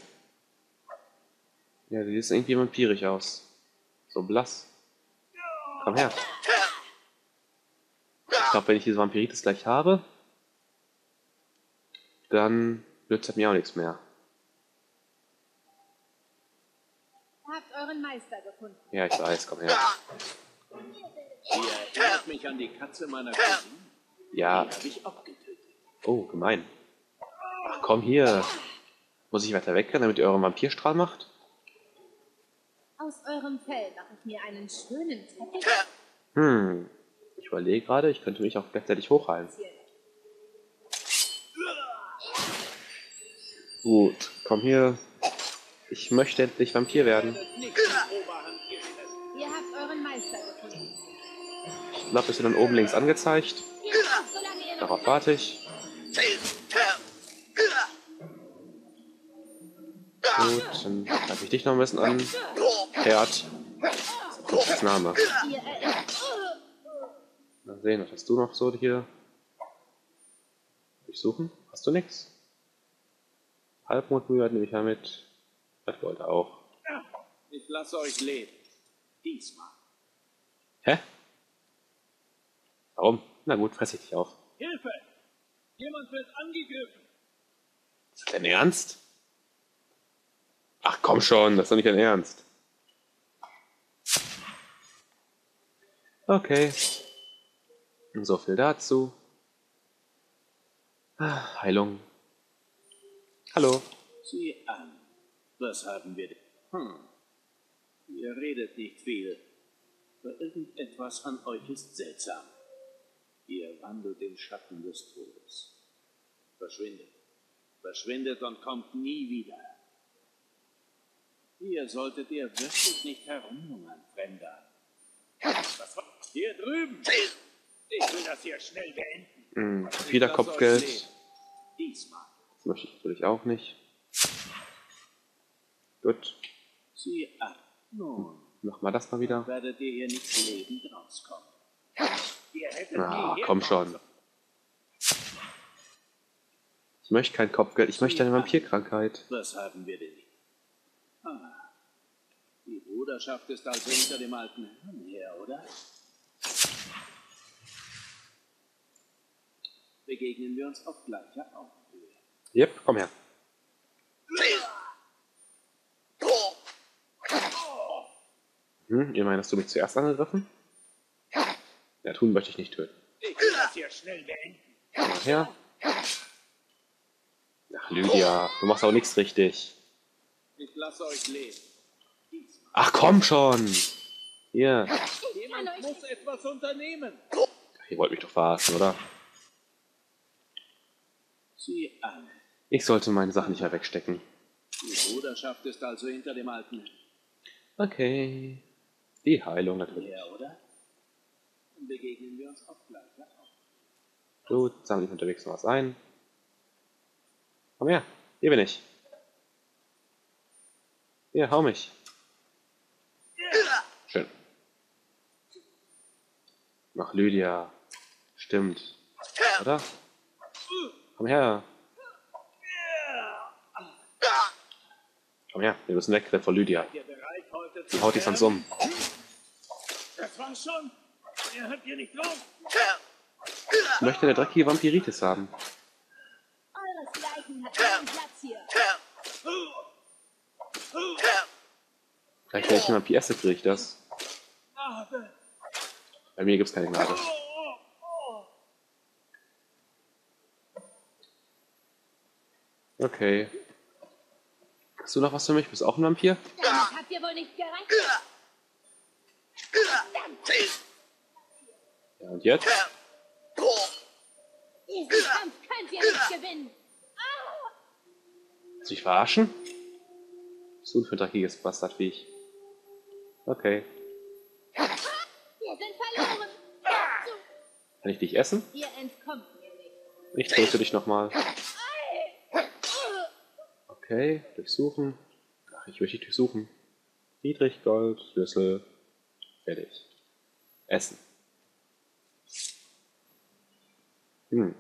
Ja, du siehst irgendwie vampirig aus. So blass. Komm her. Ich glaube, wenn ich diese Vampiritis gleich habe, dann nützt das mir auch nichts mehr. Habt euren Meister gefunden. Ja, ich weiß, komm her. Ihr erinnert mich an die Katze meiner Cousine. Ja, Die habe ich auch getötet. oh, gemein. Ach komm hier. Muss ich weiter wegrennen, damit ihr euren Vampirstrahl macht? Aus eurem Fell mache ich mir einen schönen Teppich. Hm. Ich überlege gerade, ich könnte mich auch gleichzeitig hochheilen. Gut, komm hier. Ich möchte endlich Vampir werden. Ihr habt euren Meister gefunden. Ich glaube, es wird dann oben links angezeigt. Darauf warte ich. Gut, dann greife ich dich noch ein bisschen an. Herd. Das ist Name. Mal sehen, was hast du noch so hier? Durchsuchen? Hast du nix? Halbmondmühe nehme ich ja mit. Das wollte auch. Ich lasse euch leben. Diesmal. Hä? Warum? Na gut, fress ich dich auf. Hilfe! Jemand wird angegriffen. Ist das dein Ernst? Ach komm schon, das ist doch nicht dein Ernst. Okay. Und so viel dazu. Ah, Heilung. Hallo. Sieh an. Was haben wir denn? Hm. Ihr redet nicht viel. Aber irgendetwas an euch ist seltsam. Ihr wandelt im Schatten des Todes. Verschwindet. Verschwindet und kommt nie wieder. Hier solltet ihr wirklich nicht herumlungern, Fremder. Was war? Hier drüben! Ich will das hier schnell beenden. Hm, Ich wieder Kopfgeld. Diesmal. Das möchte ich natürlich auch nicht. Gut. Sieh an. Nun, Mach mal das mal wieder. werdet ihr hier nicht lebend rauskommen. Ah, komm schon. Ich möchte kein Kopfgeld, ich möchte eine Vampirkrankheit. Was haben wir denn? Ah, die Bruderschaft ist also hinter dem alten Herrn her, oder? Begegnen wir uns auf gleicher Augenhöhe. Yep, komm her. Hm, ihr meint, hast du mich zuerst angegriffen? Ja, tun möchte ich nicht töten. Ich will das hier schnell beenden. Komm her. Ach, Lydia, du machst auch nichts richtig. Ich lasse euch leben. Ach, komm schon. Hier. Jemand muss etwas unternehmen. Ihr wollt mich doch verarschen, oder? Sieh an. Ich sollte meine Sachen nicht mehr wegstecken. Die Bruderschaft ist also hinter dem alten Okay. Die Heilung natürlich. her, oder? Dann begegnen wir uns auf gleicher Augenhöhe. Gut, sammle ich unterwegs noch was ein. Komm her, hier bin ich. Hier, hau mich. Schön. Noch Lydia. Stimmt. Oder? Komm her. Komm her, wir müssen weg, der vor Lydia. Die haut dich sonst um. Das war's schon. Ihr hört hier nicht drauf. Ich möchte eine dreckige Vampiritis haben. Euresgleichen hat keinen Platz hier. Vielleicht, wenn ich Vampir esse, kriege ich das. Bei mir gibt's keine Gnade. Okay. Hast du noch was für mich? Bist du auch ein Vampir? Damit habt ihr wohl nicht gerechnet. Ja, und jetzt? Diesen Kampf könnt ihr nicht gewinnen. Mich verarschen? So ein für ein dreckiges Bastardviech. Okay. Wir sind verloren. Kann ich dich essen? Ich töte dich nochmal. Okay, durchsuchen. Ach, ich möchte dich durchsuchen. Friedrich, Gold, Schlüssel. Fertig. Essen. Hm.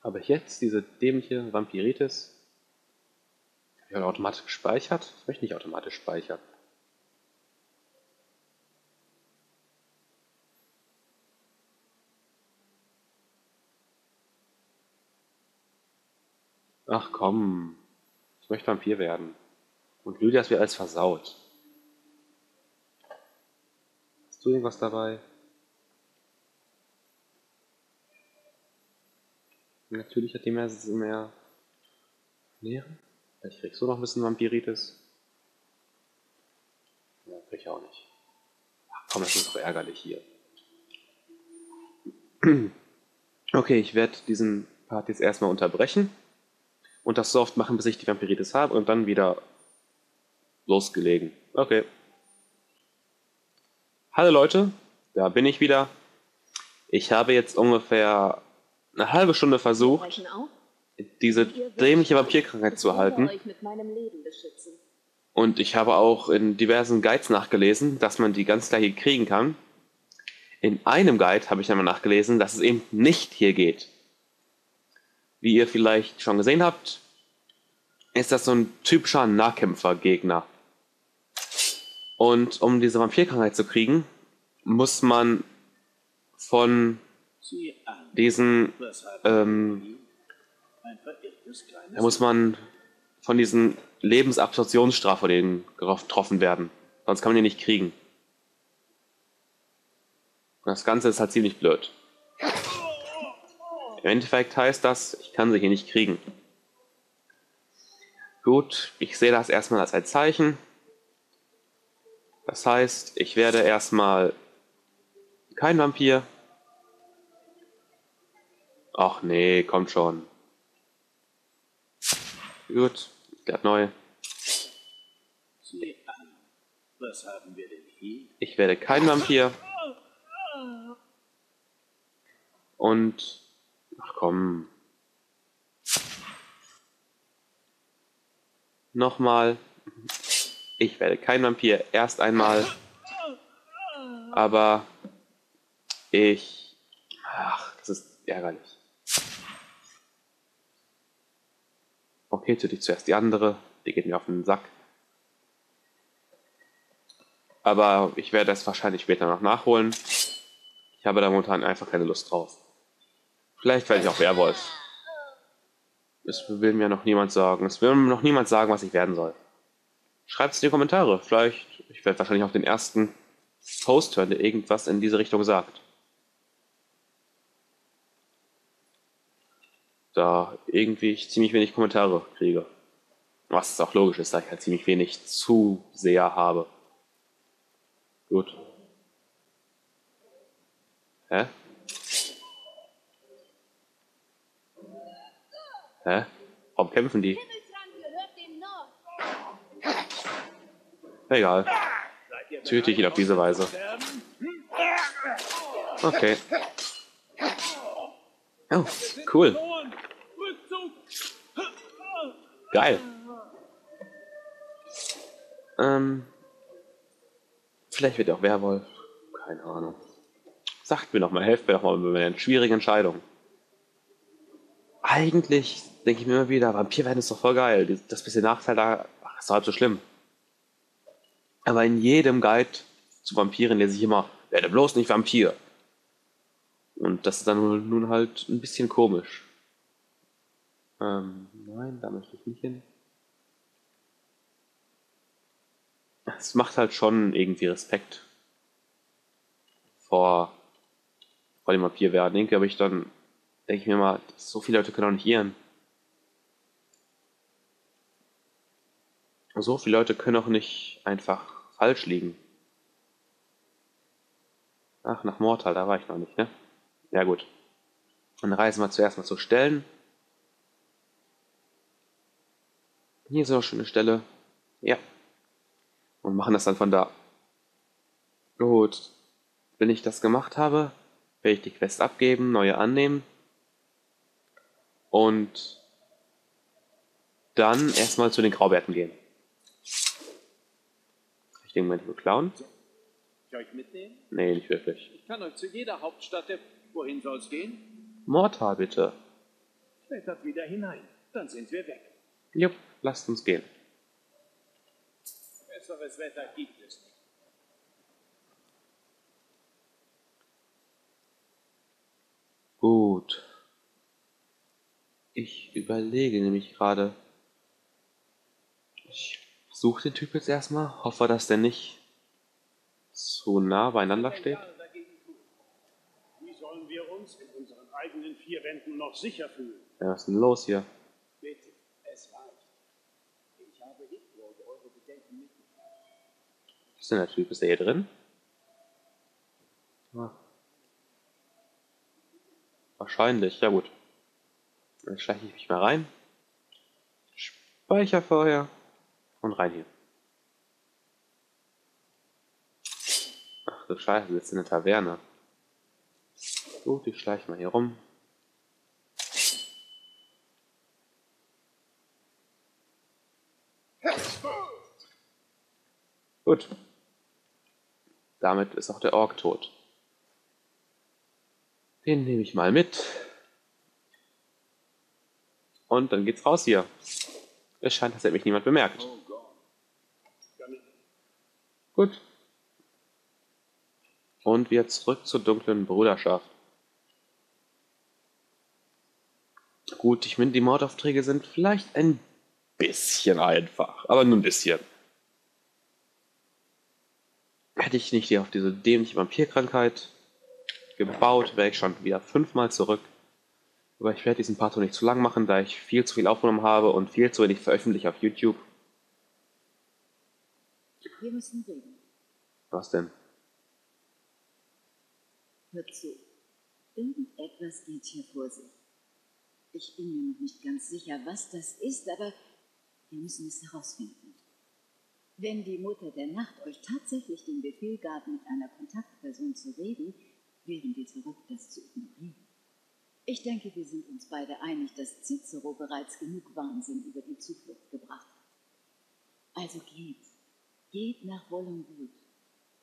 Aber jetzt diese dämliche Vampiritis. Habe ich auch automatisch gespeichert? Ich möchte nicht automatisch speichern. Ach komm. Ich möchte Vampir werden. Und Lydia ist mir alles versaut. Hast du irgendwas dabei? Natürlich hat die mehr, mehr Nähren. Vielleicht kriegst du noch ein bisschen Vampiritis. Ja, krieg ich auch nicht. Ach komm, das ist doch ärgerlich hier. Okay, ich werde diesen Part jetzt erstmal unterbrechen und das so oft machen, bis ich die Vampiritis habe und dann wieder losgelegen. Okay. Hallo Leute, da bin ich wieder. Ich habe jetzt ungefähr eine halbe Stunde versucht, diese dämliche Vampirkrankheit zu erhalten. Und ich habe auch in diversen Guides nachgelesen, dass man die ganz gleich hier kriegen kann. In einem Guide habe ich einmal nachgelesen, dass es eben nicht hier geht. Wie ihr vielleicht schon gesehen habt, ist das so ein typischer Nahkämpfer-Gegner. Und um diese Vampirkrankheit zu kriegen, muss man von diesen, ähm, wir? Ein verirrtes kleines da muss man von diesen Lebensabsorptionsstrafverlegen getroffen werden. Sonst kann man die nicht kriegen. Und das Ganze ist halt ziemlich blöd. Im Endeffekt heißt das, ich kann sie hier nicht kriegen. Gut, ich sehe das erstmal als ein Zeichen. Das heißt, ich werde erstmal kein Vampir. Ach nee, kommt schon. Gut, der neu. Was haben wir denn hier? Ich werde kein Vampir. Und. Ach komm. Nochmal. Ich werde kein Vampir. Erst einmal. Aber. Ich. Ach, das ist ärgerlich. Töte ich zuerst die andere. Die geht mir auf den Sack. Aber ich werde es wahrscheinlich später noch nachholen. Ich habe da momentan einfach keine Lust drauf. Vielleicht werde ich auch Werwolf. Es will mir noch niemand sagen. Es will mir noch niemand sagen, was ich werden soll. Schreibt es in die Kommentare. Vielleicht, ich werde wahrscheinlich auf den ersten Post hören, der irgendwas in diese Richtung sagt. Da irgendwie ich ziemlich wenig Kommentare kriege. Was auch logisch ist, da ich halt ziemlich wenig Zuseher habe. Gut. Hä? Hä? Warum kämpfen die? Egal. Töte ich ihn auf diese Weise. Okay. Oh, cool. Geil. Ähm, vielleicht wird er auch Werwolf. Keine Ahnung. Sagt mir doch mal, helft mir doch mal bei meinen schwierigen Entscheidungen. Eigentlich denke ich mir immer wieder, Vampir werden ist doch voll geil. Das bisschen Nachteil da ach, ist doch halb so schlimm. Aber in jedem Guide zu Vampiren lese ich immer, werde bloß nicht Vampir. Und das ist dann nun halt ein bisschen komisch. Ähm, nein, da möchte ich nicht hin. Es macht halt schon irgendwie Respekt vor, vor dem Vampir werden. Denke, aber ich dann denke ich mir mal, so viele Leute können auch nicht irren. So viele Leute können auch nicht einfach falsch liegen. Ach, nach Mortal, da war ich noch nicht, ne? Ja gut. Dann reisen wir zuerst mal zu Stellen. Hier ist noch eine schöne Stelle. Ja. Und machen das dann von da. Gut. Wenn ich das gemacht habe, werde ich die Quest abgeben, neue annehmen. Und dann erstmal zu den Graubärten gehen. Ich denke mal nur klauen. Ich euch mitnehmen? Nee, nicht wirklich. Ich kann euch zu jeder Hauptstadt der... Wohin soll's gehen? Mortal bitte. Klettert wieder hinein. Dann sind wir weg. Jupp, lasst uns gehen. Besseres Wetter gibt es nicht. Gut. Ich überlege nämlich gerade. Ich suche den Typ jetzt erstmal, hoffe, dass der nicht zu nah beieinander steht. Wie sollen wir uns in unseren eigenen vier Wänden noch sicher fühlen? Ja, was ist denn los hier? Bitte, es reicht. Ich habe Hitwood eure Bedenken mitgeteilt. Was ist denn der Typ? Ist der hier drin? Ah. Wahrscheinlich, ja gut. Dann schleiche ich mich mal rein. Speicherfeuer. Und rein hier. Ach du Scheiße, wir sind in der Taverne. Gut, ich schleiche mal hier rum. Gut. Damit ist auch der Ork tot. Den nehme ich mal mit. Und dann geht's raus hier. Es scheint, hätte mich niemand bemerkt. Gut. Und wir zurück zur dunklen Bruderschaft. Gut, ich finde, die Mordaufträge sind vielleicht ein bisschen einfach, aber nur ein bisschen. Hätte ich nicht hier auf diese dämliche Vampirkrankheit gebaut, wäre ich schon wieder fünfmal zurück. Aber ich werde diesen Part nicht zu lang machen, da ich viel zu viel aufgenommen habe und viel zu wenig veröffentliche auf YouTube. Wir müssen reden. Was denn? Hör zu. Irgendetwas geht hier vor sich. Ich bin mir noch nicht ganz sicher, was das ist, aber wir müssen es herausfinden. Wenn die Mutter der Nacht euch tatsächlich den Befehl gab, mit einer Kontaktperson zu reden, wären wir verrückt, das zu ignorieren. Ich denke, wir sind uns beide einig, dass Cicero bereits genug Wahnsinn über die Zuflucht gebracht hat. Also geht, geht nach Wollengut.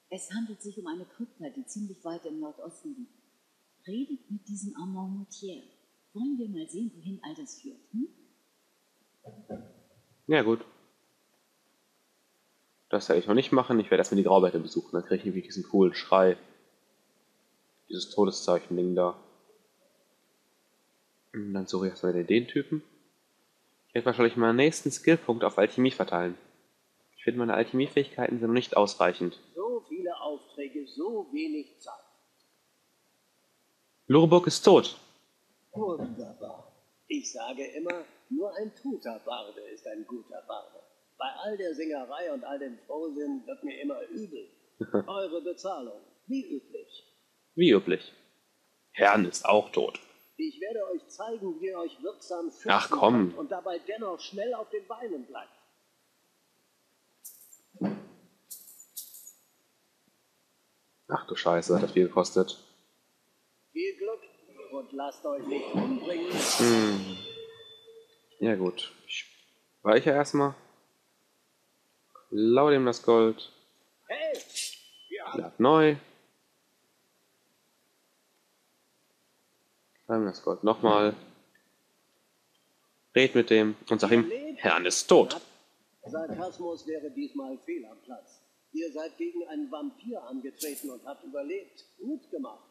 Es handelt sich um eine Krypta, die ziemlich weit im Nordosten liegt. Redet mit diesem Armand Moutier. Wollen wir mal sehen, wohin all das führt? Hm? Ja, gut. Das werde ich noch nicht machen. Ich werde erstmal die Graubärte besuchen. Dann kriege ich irgendwie diesen coolen Schrei. Dieses Todeszeichen-Ding da. Und dann suche ich erstmal den, den Typen. Ich werde wahrscheinlich meinen nächsten Skillpunkt auf Alchemie verteilen. Ich finde, meine Alchemiefähigkeiten sind noch nicht ausreichend. So viele Aufträge, so wenig Zeit. Loreburg ist tot. Wunderbar. Ich sage immer, nur ein toter Barde ist ein guter Barde. Bei all der Singerei und all dem Frohsinn wird mir immer übel. Eure Bezahlung, wie üblich. Wie üblich. Herrn ist auch tot. Ich werde euch zeigen, wie ihr euch wirksam schützen Ach, komm. und dabei dennoch schnell auf den Beinen bleibt. Ach du Scheiße, hat das viel gekostet. Viel Glück und lasst euch nicht umbringen. Hm. Ja gut. Ich speichere erstmal. Klau dem das Gold. Hey, Lad neu. Klau ihm das Gold nochmal. Red mit dem und sag ihm, Herrn ist tot. Sarkasmus wäre diesmal fehl am Platz. Ihr seid gegen einen Vampir angetreten und habt überlebt. Gut gemacht.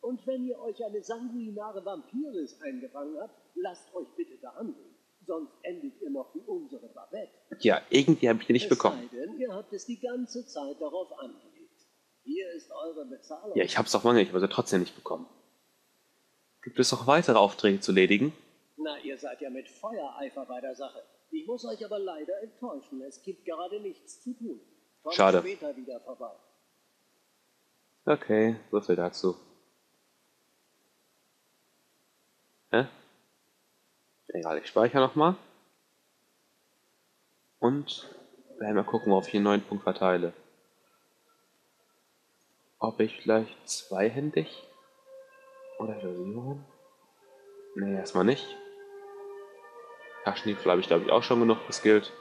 Und wenn ihr euch eine sanguinare Vampiris eingefangen habt, lasst euch bitte behandeln. Sonst endet ihr noch wie unsere Babette. Ja, irgendwie habe ich den nicht es bekommen. sei denn, ihr habt es die ganze Zeit darauf angelegt. Hier ist eure Bezahlung. Ja, ich hab's auch lange nicht, aber sie trotzdem nicht bekommen. Gibt es noch weitere Aufträge zu ledigen? Na, ihr seid ja mit Feuereifer bei der Sache. Ich muss euch aber leider enttäuschen. Es gibt gerade nichts zu tun. Kommt Schade. später wieder vorbei. Okay, so viel dazu. Hä? Egal, ich speichere nochmal. Und werden mal gucken, ob ich einen neuen Punkt verteile. Ob ich vielleicht zweihändig? Oder Illusion? Nee, erstmal nicht. Taschendiebstahl habe ich glaube ich auch schon genug geskillt.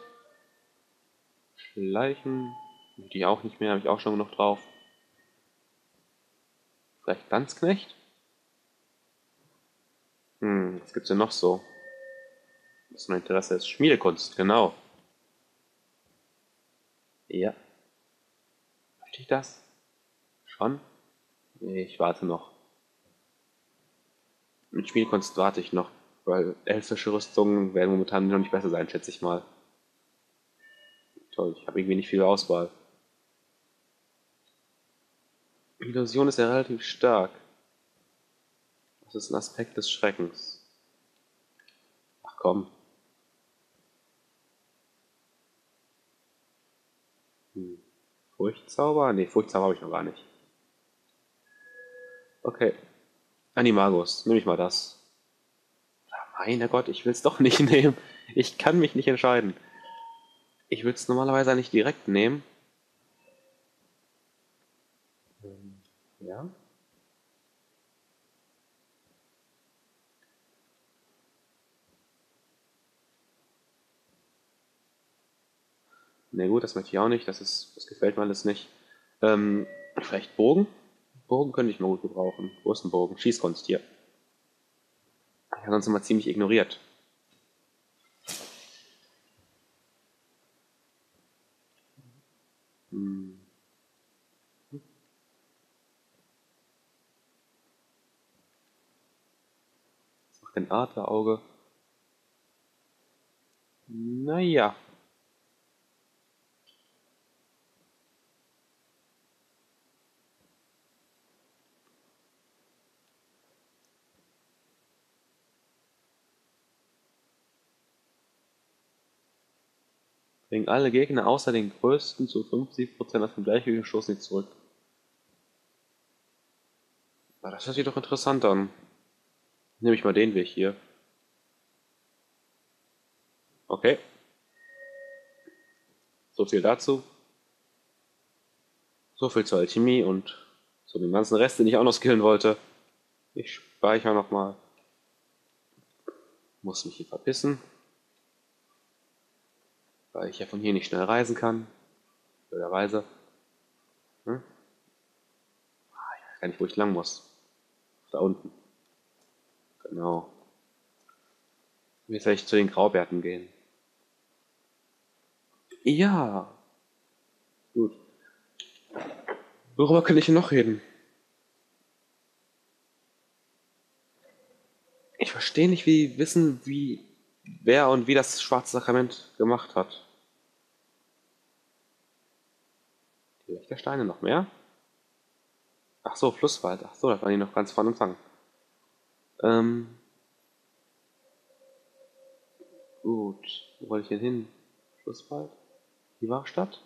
Schleichen, die auch nicht mehr, habe ich auch schon genug drauf. Vielleicht Glanzknecht? Hm, was gibt's denn noch so? Was mein Interesse ist. Schmiedekunst, genau. Ja. Möchte ich das? Schon? Ich warte noch. Mit Schmiedekunst warte ich noch, weil elfische Rüstungen werden momentan noch nicht besser sein, schätze ich mal. Toll, ich habe irgendwie nicht viel Auswahl. Illusion ist ja relativ stark. Das ist ein Aspekt des Schreckens. Ach komm. Furchtzauber? Ne, Furchtzauber habe ich noch gar nicht. Okay. Animagus, nehme ich mal das. Meine Gott, ich will es doch nicht nehmen. Ich kann mich nicht entscheiden. Ich würde es normalerweise nicht direkt nehmen. Ähm, Ja. Ne gut, das möchte ich auch nicht. Das ist, das gefällt mir alles nicht. Ähm, vielleicht Bogen? Bogen könnte ich mal gut gebrauchen. Wo ist ein Bogen? Schießkunst hier. Ich habe sonst immer ziemlich ignoriert. Hm. Was macht denn Adlerauge? Naja. Bringen alle Gegner außer den größten zu 50% aus dem gleichen Geschoss nicht zurück. Na, das hört sich doch interessant an. Nehme ich mal den Weg hier. Okay. So viel dazu. So viel zur Alchemie und zu dem ganzen Rest, den ich auch noch skillen wollte. Ich speichere nochmal. Muss mich hier verpissen. Weil ich ja von hier nicht schnell reisen kann. Blöderweise. Hm? Ah, Ich weiß gar nicht, wo ich lang muss. Da unten. Genau. Jetzt werde ich zu den Graubärten gehen. Ja. Gut. Worüber kann ich noch reden? Ich verstehe nicht, wie wissen, wie wer und wie das Schwarze Sakrament gemacht hat. Die Wächtersteine noch mehr? Ach so, Flusswald. Ach so, das waren die noch ganz von Anfang. Ähm. Gut. Wo wollte ich denn hin? Flusswald? Die Wachstadt?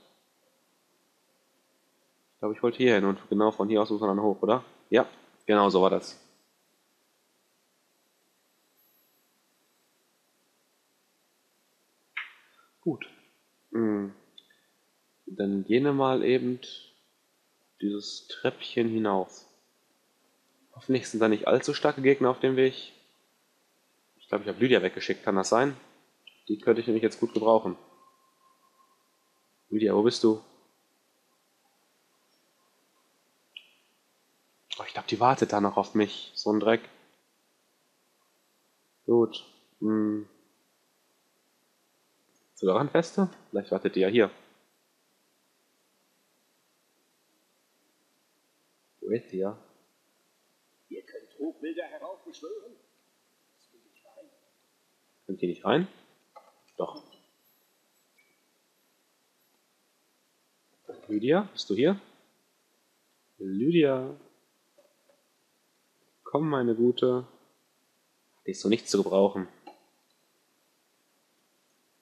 Ich glaube, ich wollte hier hin und genau von hier aus muss man dann hoch, oder? Ja, genau so war das. Gut. Hm. Dann wir mal eben dieses Treppchen hinauf. Hoffentlich sind da nicht allzu starke Gegner auf dem Weg. Ich glaube, ich habe Lydia weggeschickt, kann das sein? Die könnte ich nämlich jetzt gut gebrauchen. Lydia, wo bist du? Oh, ich glaube, die wartet da noch auf mich. So ein Dreck. Gut. Hm. Zu daran feste? Vielleicht wartet die ja hier. Die ja? Ihr könnt Trugbilder heraufbeschwören. Das will ich rein. Könnt ihr nicht rein? Doch. Lydia, bist du hier? Lydia. Komm, meine Gute. Die ist so nichts zu gebrauchen.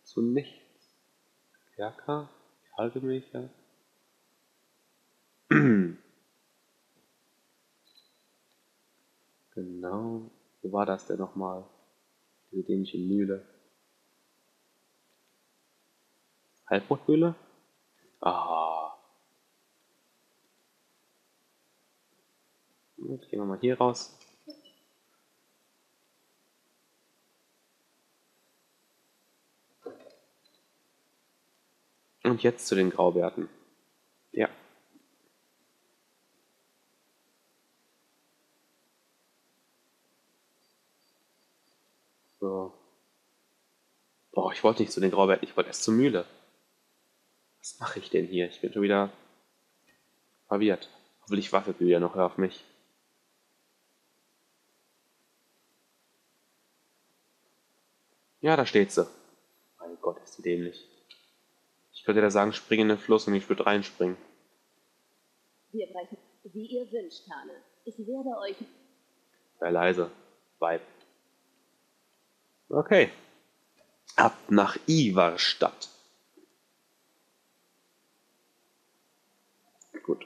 Zu nichts. Kerker, Kaltemecher, genau. Wo war das denn nochmal? Diese dämliche Mühle. Halbmondmühle? Ah. Jetzt gehen wir mal hier raus. Und jetzt zu den Graubärten. Ja. So. Boah, ich wollte nicht zu den Graubärten, ich wollte erst zur Mühle. Was mache ich denn hier? Ich bin schon wieder verwirrt. Hoffentlich wartet Lydia noch auf mich. Ja, da steht sie. Mein Gott, ist die dämlich. Ich könnte da sagen, spring in den Fluss und ich würde reinspringen. Wir brechen, wie ihr wünscht, Tane. Ich werde euch... Sei leise. Vibe. Okay. Ab nach Ivarstadt. Gut.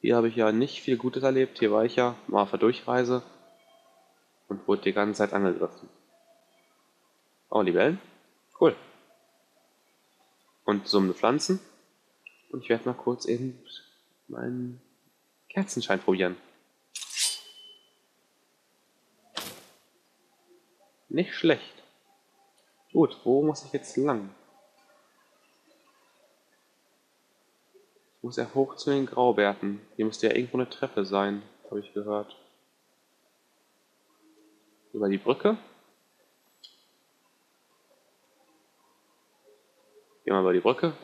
Hier habe ich ja nicht viel Gutes erlebt. Hier war ich ja mal auf der Durchreise und wurde die ganze Zeit angegriffen. Oh, Libellen. Cool. Und summende Pflanzen. Und ich werde mal kurz eben meinen Kerzenschein probieren. Nicht schlecht. Gut, wo muss ich jetzt lang? Ich muss ja hoch zu den Graubärten. Hier müsste ja irgendwo eine Treppe sein, habe ich gehört. Über die Brücke? Gehen wir über die Brücke.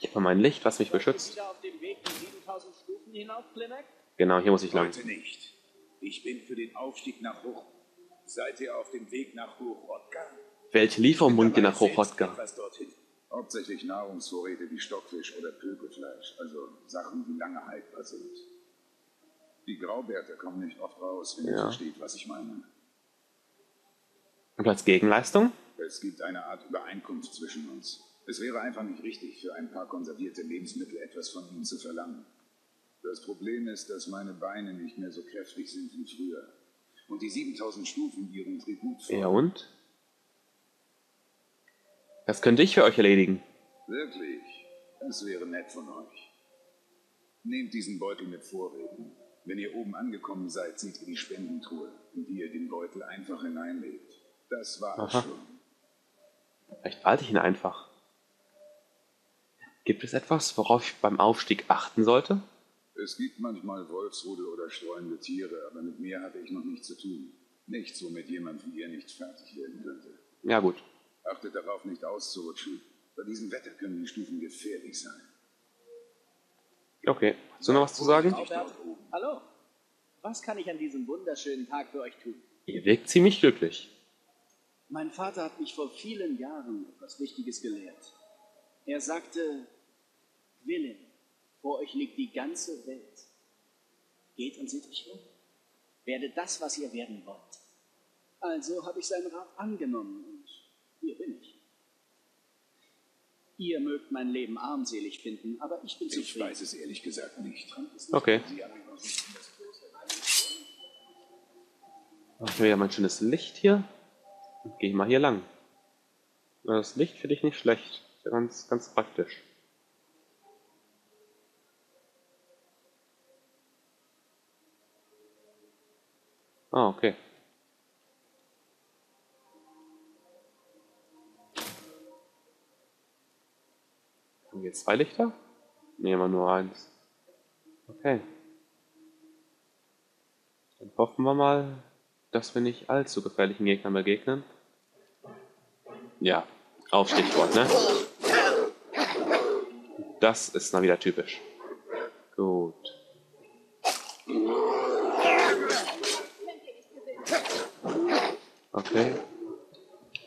Ich habe mein Licht, was mich beschützt. Wieder auf dem Weg die 7000 Stufen hinauf, Klimek? Genau, hier muss ich lang. Heute nicht. Ich bin für den Aufstieg nach Hoch. Seid ihr auf dem Weg nach Hochrodka? Welche ihr nach dorthin. Hauptsächlich Nahrungsvorräte wie Stockfisch oder Pökelfleisch, also Sachen, die lange haltbar sind. Die Graubärte kommen nicht oft raus, wenn ihr Ja. versteht, was ich meine. Und als Gegenleistung? Es gibt eine Art Übereinkunft zwischen uns. Es wäre einfach nicht richtig, für ein paar konservierte Lebensmittel etwas von ihnen zu verlangen. Das Problem ist, dass meine Beine nicht mehr so kräftig sind wie früher. Und die 7000 Stufen ihren Tribut fordern. Ja und? Das könnte ich für euch erledigen. Wirklich? Das wäre nett von euch. Nehmt diesen Beutel mit Vorräten. Wenn ihr oben angekommen seid, seht ihr die Spendentruhe, in die ihr den Beutel einfach hineinlegt. Das war es Aha. schon. Vielleicht behalte ich ihn einfach. Gibt es etwas, worauf ich beim Aufstieg achten sollte? Es gibt manchmal Wolfsrudel oder streunende Tiere, aber mit mir hatte ich noch nichts zu tun. Nichts, womit jemand wie ihr nicht fertig werden könnte. Ja gut. Achtet darauf, nicht auszurutschen. Bei diesem Wetter können die Stufen gefährlich sein. Okay. Hast du noch was zu sagen? Albert, hallo. Was kann ich an diesem wunderschönen Tag für euch tun? Ihr wirkt ziemlich glücklich. Mein Vater hat mich vor vielen Jahren etwas Wichtiges gelehrt. Er sagte, Willem, vor euch liegt die ganze Welt. Geht und seht euch um. Werdet das, was ihr werden wollt. Also habe ich seinen Rat angenommen und hier bin ich. Ihr mögt mein Leben armselig finden, aber ich bin Ich zufrieden. weiß es ehrlich gesagt nicht. Okay. Ich mir wieder mein schönes Licht hier. Und gehe mal hier lang. Das Licht finde ich nicht schlecht. Ganz, ganz praktisch. Ah, okay. Haben wir zwei Lichter? Nee, immer nur eins. Okay. Dann hoffen wir mal, dass wir nicht allzu gefährlichen Gegnern begegnen. Ja, auf Stichwort, ne? Das ist mal wieder typisch. Gut. Okay.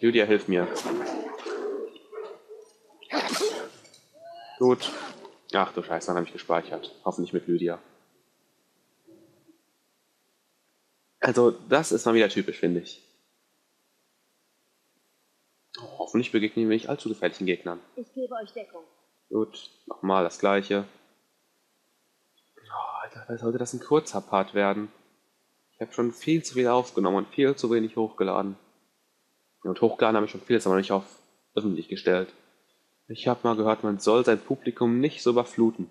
Lydia, hilf mir. Gut. Ach du Scheiße, dann habe ich gespeichert. Hoffentlich mit Lydia. Also, das ist mal wieder typisch, finde ich. Hoffentlich begegnen wir nicht allzu gefährlichen Gegnern. Ich gebe euch Deckung. Gut, nochmal das gleiche. Oh, Alter, sollte das ein kurzer Part werden. Ich habe schon viel zu viel aufgenommen und viel zu wenig hochgeladen. Und hochgeladen habe ich schon vieles, aber nicht auf öffentlich gestellt. Ich habe mal gehört, man soll sein Publikum nicht so überfluten.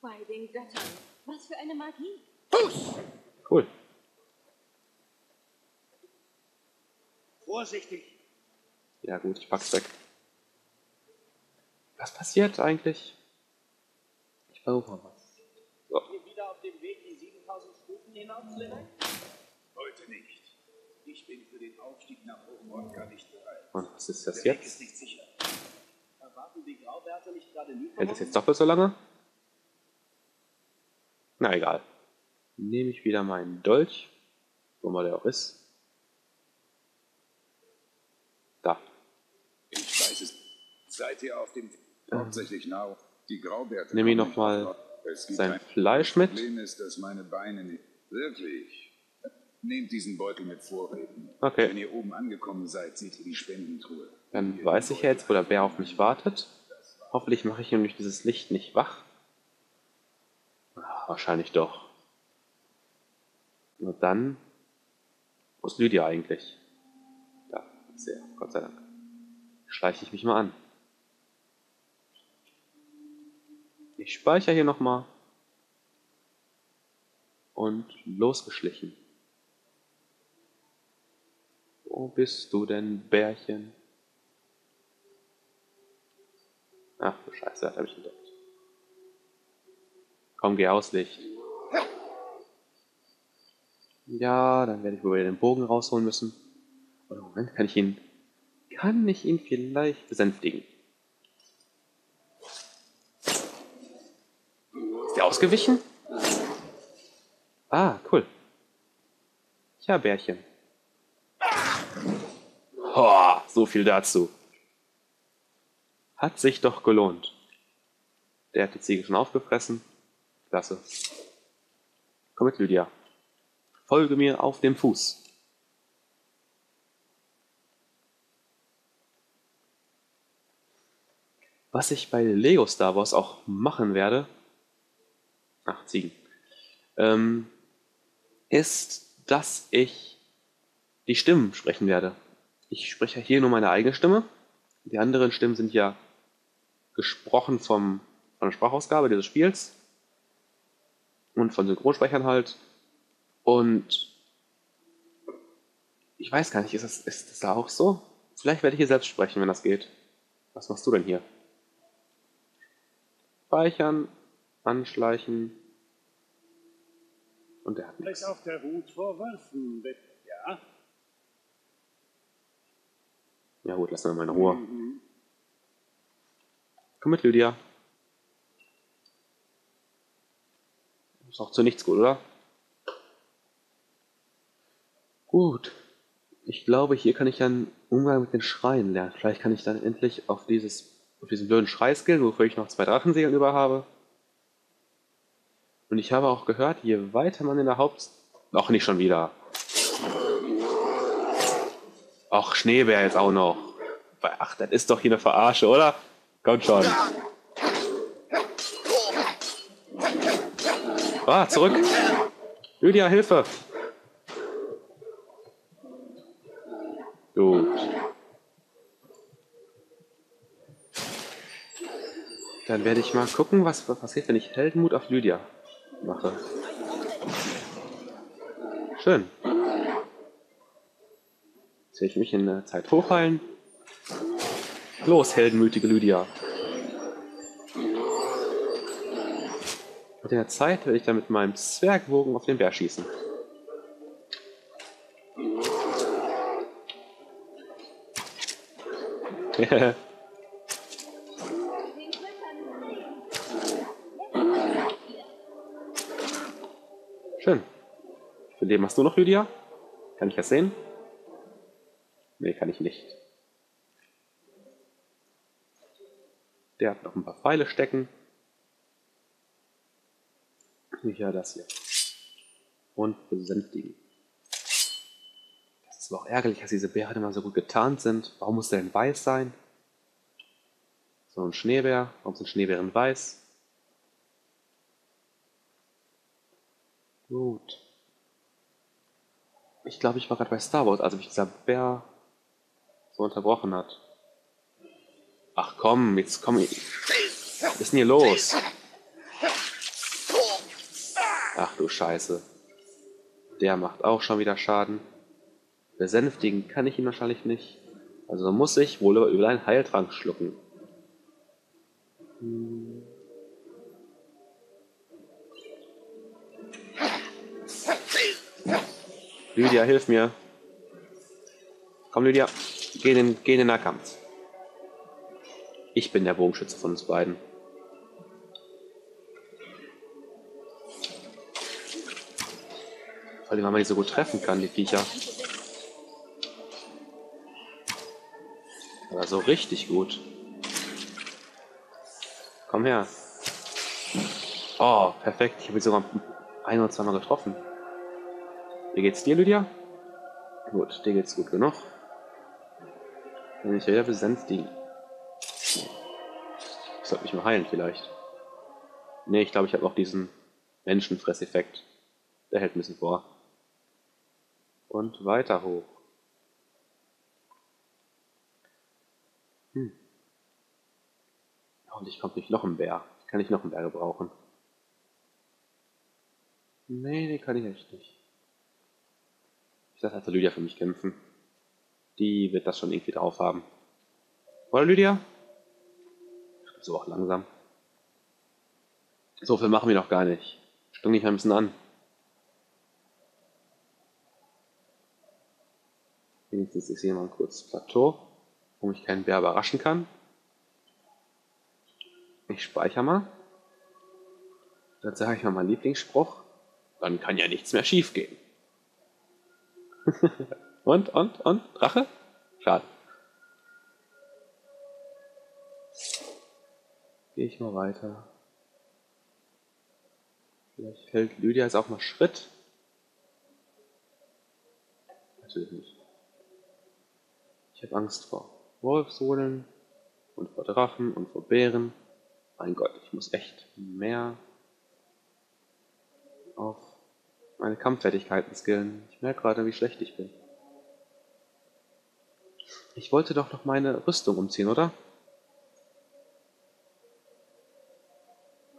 Bei den Göttern. Was für eine Magie. Cool. Vorsichtig! Ja gut, ich pack's weg. Was passiert eigentlich? Mal was. So. Ihr wieder auf dem Weg die 7000 Stufen hinaufklettern? Heute nicht. Ich bin für den Aufstieg nach Hochmordka nicht bereit. Und was ist das Der jetzt? ist nicht sicher. Erwarten die Graubärte nicht gerade nie Hält das jetzt doppelt so lange? Na egal. Nehme ich wieder meinen Dolch, wo mal der auch ist. Da. Ich weiß es. Seid ihr auf dem hauptsächlich Nahrung? Nimm ihn kommen noch mal nicht auf- Es gibt sein ein- Fleisch mit. Okay. Wenn ihr oben angekommen seid, seht ihr die Spendentruhe. Dann weiß ich ja jetzt, wo der Bär auf mich wartet. Hoffentlich mache ich ihn durch dieses Licht nicht wach. Ah, wahrscheinlich doch. Nur dann. Wo ist Lydia eigentlich? Da ist er, Gott sei Dank. Schleiche ich mich mal an. Ich speichere hier nochmal. Und losgeschlichen. Wo bist du denn, Bärchen? Ach du Scheiße, hat er mich entdeckt. Komm, geh aus, Licht. Ja, dann werde ich wohl wieder den Bogen rausholen müssen. Oder Moment, kann ich ihn. Kann ich ihn vielleicht besänftigen? Ausgewichen? Ah, cool. Ja, Bärchen. Hoa, so viel dazu. Hat sich doch gelohnt. Der hat die Ziege schon aufgefressen. Klasse. Komm mit, Lydia. Folge mir auf dem Fuß. Was ich bei Lego Star Wars auch machen werde, ach, Ziegen, ähm, ist, dass ich die Stimmen sprechen werde. Ich spreche hier nur meine eigene Stimme. Die anderen Stimmen sind ja gesprochen vom, von der Sprachausgabe dieses Spiels und von Synchronsprechern halt. Und ich weiß gar nicht, ist das, ist das da auch so? Vielleicht werde ich hier selbst sprechen, wenn das geht. Was machst du denn hier? Speichern, anschleichen. Und der hat nichts. Auf der Hut vor Wölfen, bitte. Ja? Ja gut, lass mir mal in Ruhe. Komm mit, Lydia. Ist auch zu nichts gut, oder? Gut. Ich glaube, hier kann ich dann Umgang mit den Schreien lernen. Vielleicht kann ich dann endlich auf dieses, auf diesen blöden Schrei skillen, wofür ich noch zwei Drachensegeln über habe. Und ich habe auch gehört, je weiter man in der Haupt... Noch nicht schon wieder. Ach, Schneebär jetzt auch noch. Ach, das ist doch hier eine Verarsche, oder? Kommt schon. Ah, zurück. Lydia, Hilfe. Gut. Dann werde ich mal gucken, was passiert, wenn ich Heldenmut auf Lydia mache. Schön. Jetzt werde ich mich in der Zeit hochheilen. Los, heldenmütige Lydia. Und in der Zeit werde ich dann mit meinem Zwergbogen auf den Bär schießen. Schön. Viel Leben hast du noch, Lydia? Kann ich das sehen? Nee, kann ich nicht. Der hat noch ein paar Pfeile stecken. Ja, das hier. Und besänftigen. ist aber auch ärgerlich, dass diese Bären immer so gut getarnt sind. Warum muss der denn weiß sein? So ein Schneebär. Warum sind Schneebären weiß? Gut. Ich glaube, ich war gerade bei Star Wars, als mich dieser Bär so unterbrochen hat. Ach komm, jetzt komm ich. Was ist denn hier los? Ach du Scheiße. Der macht auch schon wieder Schaden. Besänftigen kann ich ihn wahrscheinlich nicht. Also muss ich wohl über einen Heiltrank schlucken. Hm. Lydia, hilf mir. Komm, Lydia. Geh in, den, geh in den Nahkampf. Ich bin der Bogenschütze von uns beiden. Vor allem, weil man die so gut treffen kann, die Viecher. Aber so richtig gut. Komm her. Oh, perfekt. Ich habe jetzt sogar ein oder zweimal getroffen. Wie geht's dir, Lydia? Gut, dir geht's gut genug. Wenn ich wieder besänftigen. Ich sollte mich mal heilen vielleicht. Ne, ich glaube, ich habe noch diesen Menschenfresseffekt. Der hält ein bisschen vor. Und weiter hoch. Hm. Hoffentlich kommt nicht noch ein Bär. Ich kann nicht noch einen Bär gebrauchen. Nee, den kann ich echt nicht. Ich lasse Lydia für mich kämpfen. Die wird das schon irgendwie drauf haben. Oder Lydia? So auch langsam. So viel machen wir noch gar nicht. Stung dich ein bisschen an. Wenigstens ist hier mal ein kurzes Plateau, wo mich kein Bär überraschen kann. Ich speichere mal. Dann sage ich mal meinen Lieblingsspruch. Dann kann ja nichts mehr schief gehen. und, und, und? Drache? Schade. Gehe ich mal weiter. Vielleicht hält Lydia jetzt auch mal Schritt. Natürlich nicht. Ich habe Angst vor Wolfsohlen und vor Drachen und vor Bären. Mein Gott, ich muss echt mehr auf meine Kampffertigkeiten skillen. Ich merke gerade, wie schlecht ich bin. Ich wollte doch noch meine Rüstung umziehen, oder?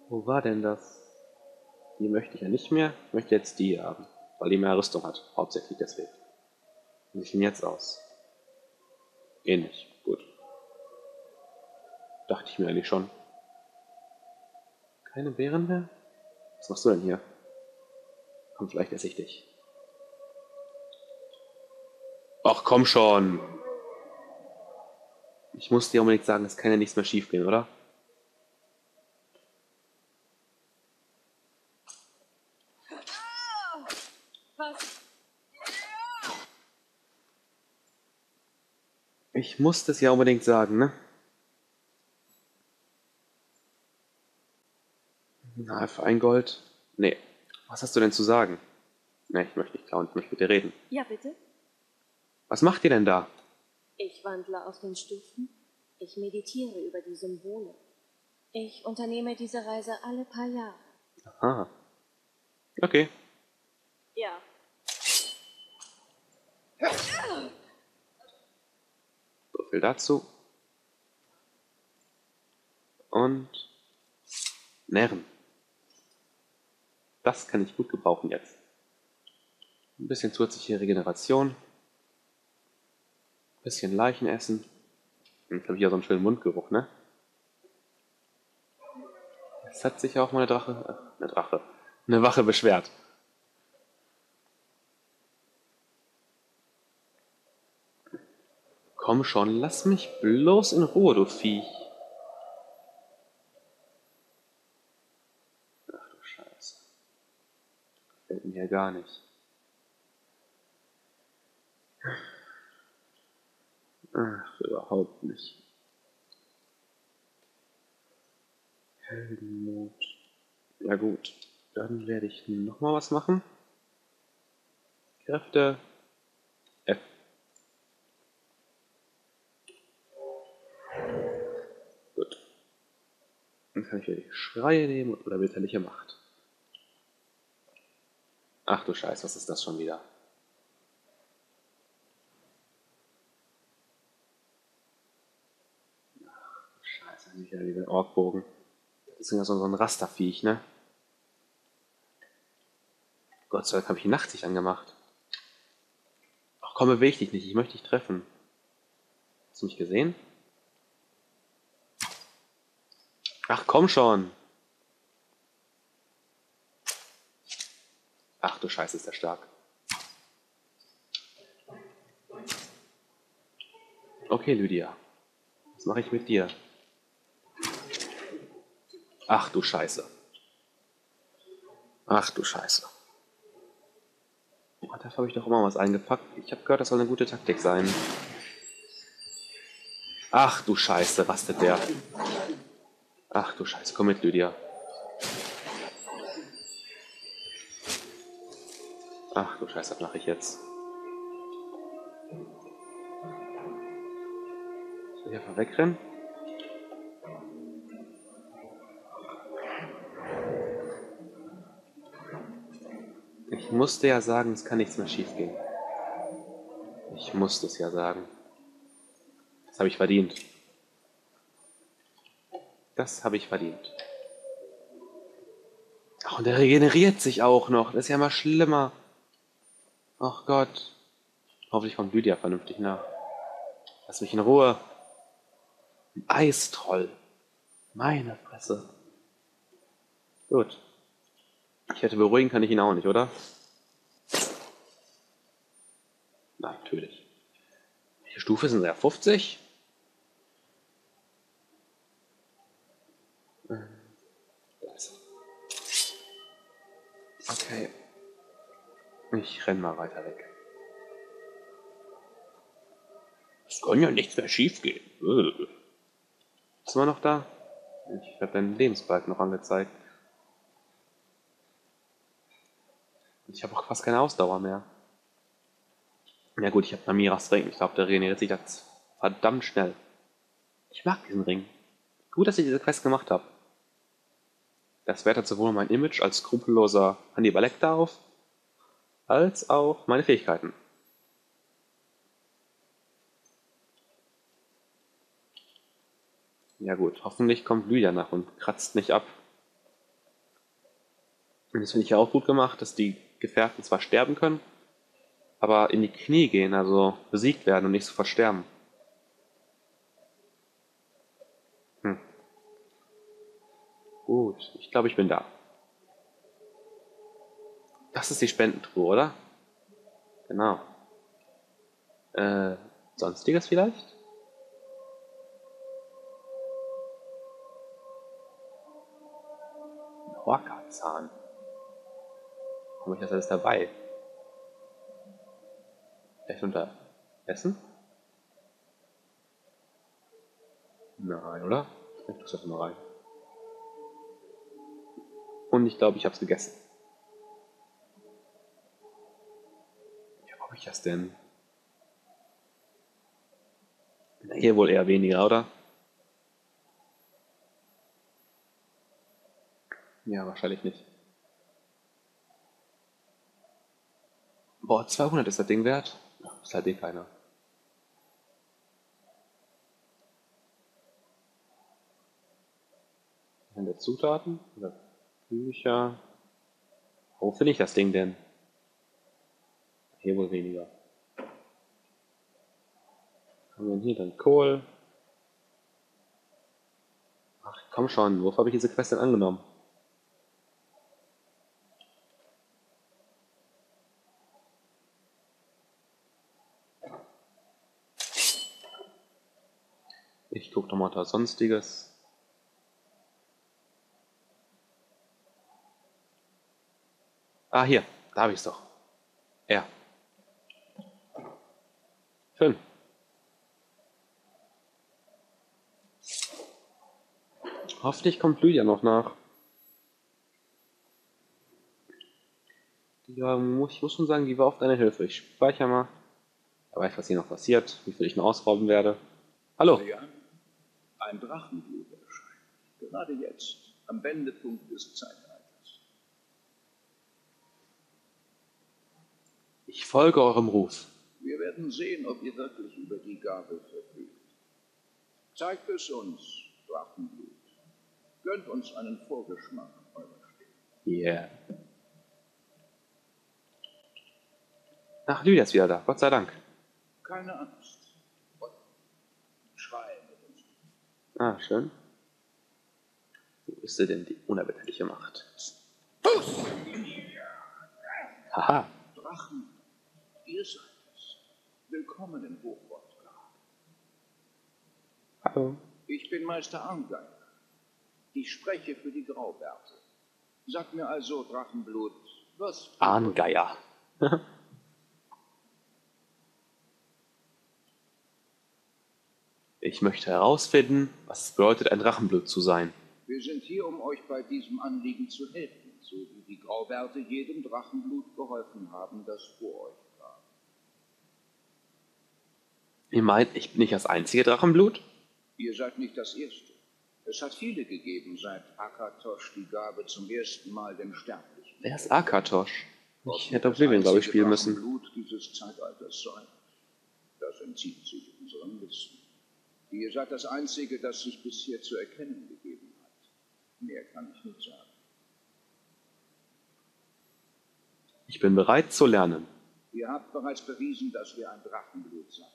Wo war denn das? Die möchte ich ja nicht mehr. Ich möchte jetzt die haben, weil die mehr Rüstung hat. Hauptsächlich deswegen. Wie sieht denn jetzt aus? Ähnlich. Gut. Dachte ich mir eigentlich schon. Keine Beeren mehr? Was machst du denn hier? Komm, vielleicht esse ich dich. Ach, komm schon. Ich muss dir unbedingt sagen, es kann ja nichts mehr schief gehen, oder? Ich muss das ja unbedingt sagen, ne? Na, für ein Gold? Nee. Was hast du denn zu sagen? Ne, ich möchte nicht klauen, ich möchte mit dir reden. Ja, bitte? Was macht ihr denn da? Ich wandle auf den Stufen. Ich meditiere über die Symbole. Ich unternehme diese Reise alle paar Jahre. Aha. Okay. Ja. So viel dazu. Und Närren. Das kann ich gut gebrauchen jetzt. Ein bisschen zusätzliche Regeneration. Ein bisschen Leichen essen. Jetzt habe ich ja so einen schönen Mundgeruch, ne? Jetzt hat sich auch mal eine Drache, äh, eine Drache, eine Wache beschwert. Komm schon, lass mich bloß in Ruhe, du Viech. gefällt mir ja gar nicht. Ach, überhaupt nicht. Heldenmut. Ja gut, dann werde ich nochmal was machen. Kräfte F. Gut. Dann kann ich wieder die Schreie nehmen oder bitterliche Macht. Ach du Scheiß, was ist das schon wieder? Ach du Scheiße, wieder diesen Orkbogen. Das ist ja so ein Rasterviech, ne? Gott sei Dank habe ich die Nachtsicht angemacht. Ach komm, beweg dich nicht, ich möchte dich treffen. Hast du mich gesehen? Ach komm schon! Ach du Scheiße, ist der stark. Okay, Lydia. Was mache ich mit dir? Ach du Scheiße. Ach du Scheiße. Oh, dafür habe ich doch immer was eingepackt. Ich habe gehört, das soll eine gute Taktik sein. Ach du Scheiße, rastet der. Ach du Scheiße, komm mit, Lydia. Ach du Scheiße, was mache ich jetzt? Soll ich einfach wegrennen? Ich musste ja sagen, es kann nichts mehr schief gehen. Ich musste es ja sagen. Das habe ich verdient. Das habe ich verdient. Ach, und er regeneriert sich auch noch. Das ist ja mal schlimmer. Ach Gott. Hoffentlich kommt Lydia vernünftig nach. Lass mich in Ruhe. Ein Eistroll. Meine Fresse. Gut. Ich hätte beruhigen kann ich ihn auch nicht, oder? Natürlich. Welche Stufe sind er? 50? Okay. Ich renn mal weiter weg. Es kann ja nichts mehr schief gehen. Ist immer noch da? Ich habe deinen Lebensbalken noch angezeigt. Ich habe auch fast keine Ausdauer mehr. Ja gut, ich habe Namiras Ring. Ich glaube, der regeneriert sich jetzt verdammt schnell. Ich mag diesen Ring. Gut, dass ich diese Quest gemacht habe. Das wertet sowohl mein Image als skrupelloser Hannibal Lecter auf, als auch meine Fähigkeiten. Ja gut, hoffentlich kommt Lydia nach und kratzt nicht ab. Und das finde ich ja auch gut gemacht, dass die Gefährten zwar sterben können, aber in die Knie gehen, also besiegt werden und nicht so versterben. Hm. Gut, ich glaube, ich bin da. Das ist die Spendentruhe, oder? Genau. Äh, sonstiges vielleicht? Orca-Zahn. Habe ich das alles dabei? Vielleicht unter Essen? Nein, oder? Ich tue das mal rein. Und ich glaube, ich habe es gegessen. Habe ich das denn? Hier wohl eher weniger, oder? Ja, wahrscheinlich nicht. Boah, 200 ist das Ding wert? Ist halt eh keiner. Sind das Zutaten? Oder Bücher? Wo finde ich das Ding denn? Hier wohl weniger. Haben wir hier dann Kohl? Ach komm schon, wofür habe ich diese Quest denn angenommen? Ich gucke nochmal da Sonstiges. Ah, hier, da habe ich es doch. Ja. Schön. Hoffentlich kommt Lydia noch nach. Ja, ich muss schon sagen, die war oft eine Hilfe. Ich speichere mal. Da weiß, was hier noch passiert, wie viel ich noch ausrauben werde. Hallo. Ein Drachenblut erscheint. Gerade jetzt, am Wendepunkt des Zeitalters. Ich folge eurem Ruf. Wir werden sehen, ob ihr wirklich über die Gabe verfügt. Zeigt es uns, Drachenblut. Gönnt uns einen Vorgeschmack eurer Stimme. Yeah. Ach, Lydia ist wieder da. Gott sei Dank. Keine Angst. Und schreien mit uns. Ah, schön. Wo ist sie denn, die unerbittliche Macht? Haha. Drachen, ihr seid Willkommen in Hochwortgar. Hallo. Ich bin Meister Arngeier. Ich spreche für die Graubärte. Sag mir also, Drachenblut, was... Ahngeier. ich möchte herausfinden, was es bedeutet, ein Drachenblut zu sein. Wir sind hier, um euch bei diesem Anliegen zu helfen, so wie die Graubärte jedem Drachenblut geholfen haben, das vor euch war. Ihr meint, ich bin nicht das einzige Drachenblut? Ihr seid nicht das Erste. Es hat viele gegeben, seit Akatosh die Gabe zum ersten Mal den Sterblichen. Wer ist Akatosh? Ich hätte Oblivion, glaube ich, spielen müssen. Blut dieses Zeitalters sein. Das entzieht sich unserem Wissen. Ihr seid das Einzige, das sich bisher zu erkennen gegeben hat. Mehr kann ich nicht sagen. Ich bin bereit zu lernen. Ihr habt bereits bewiesen, dass ihr ein Drachenblut seid.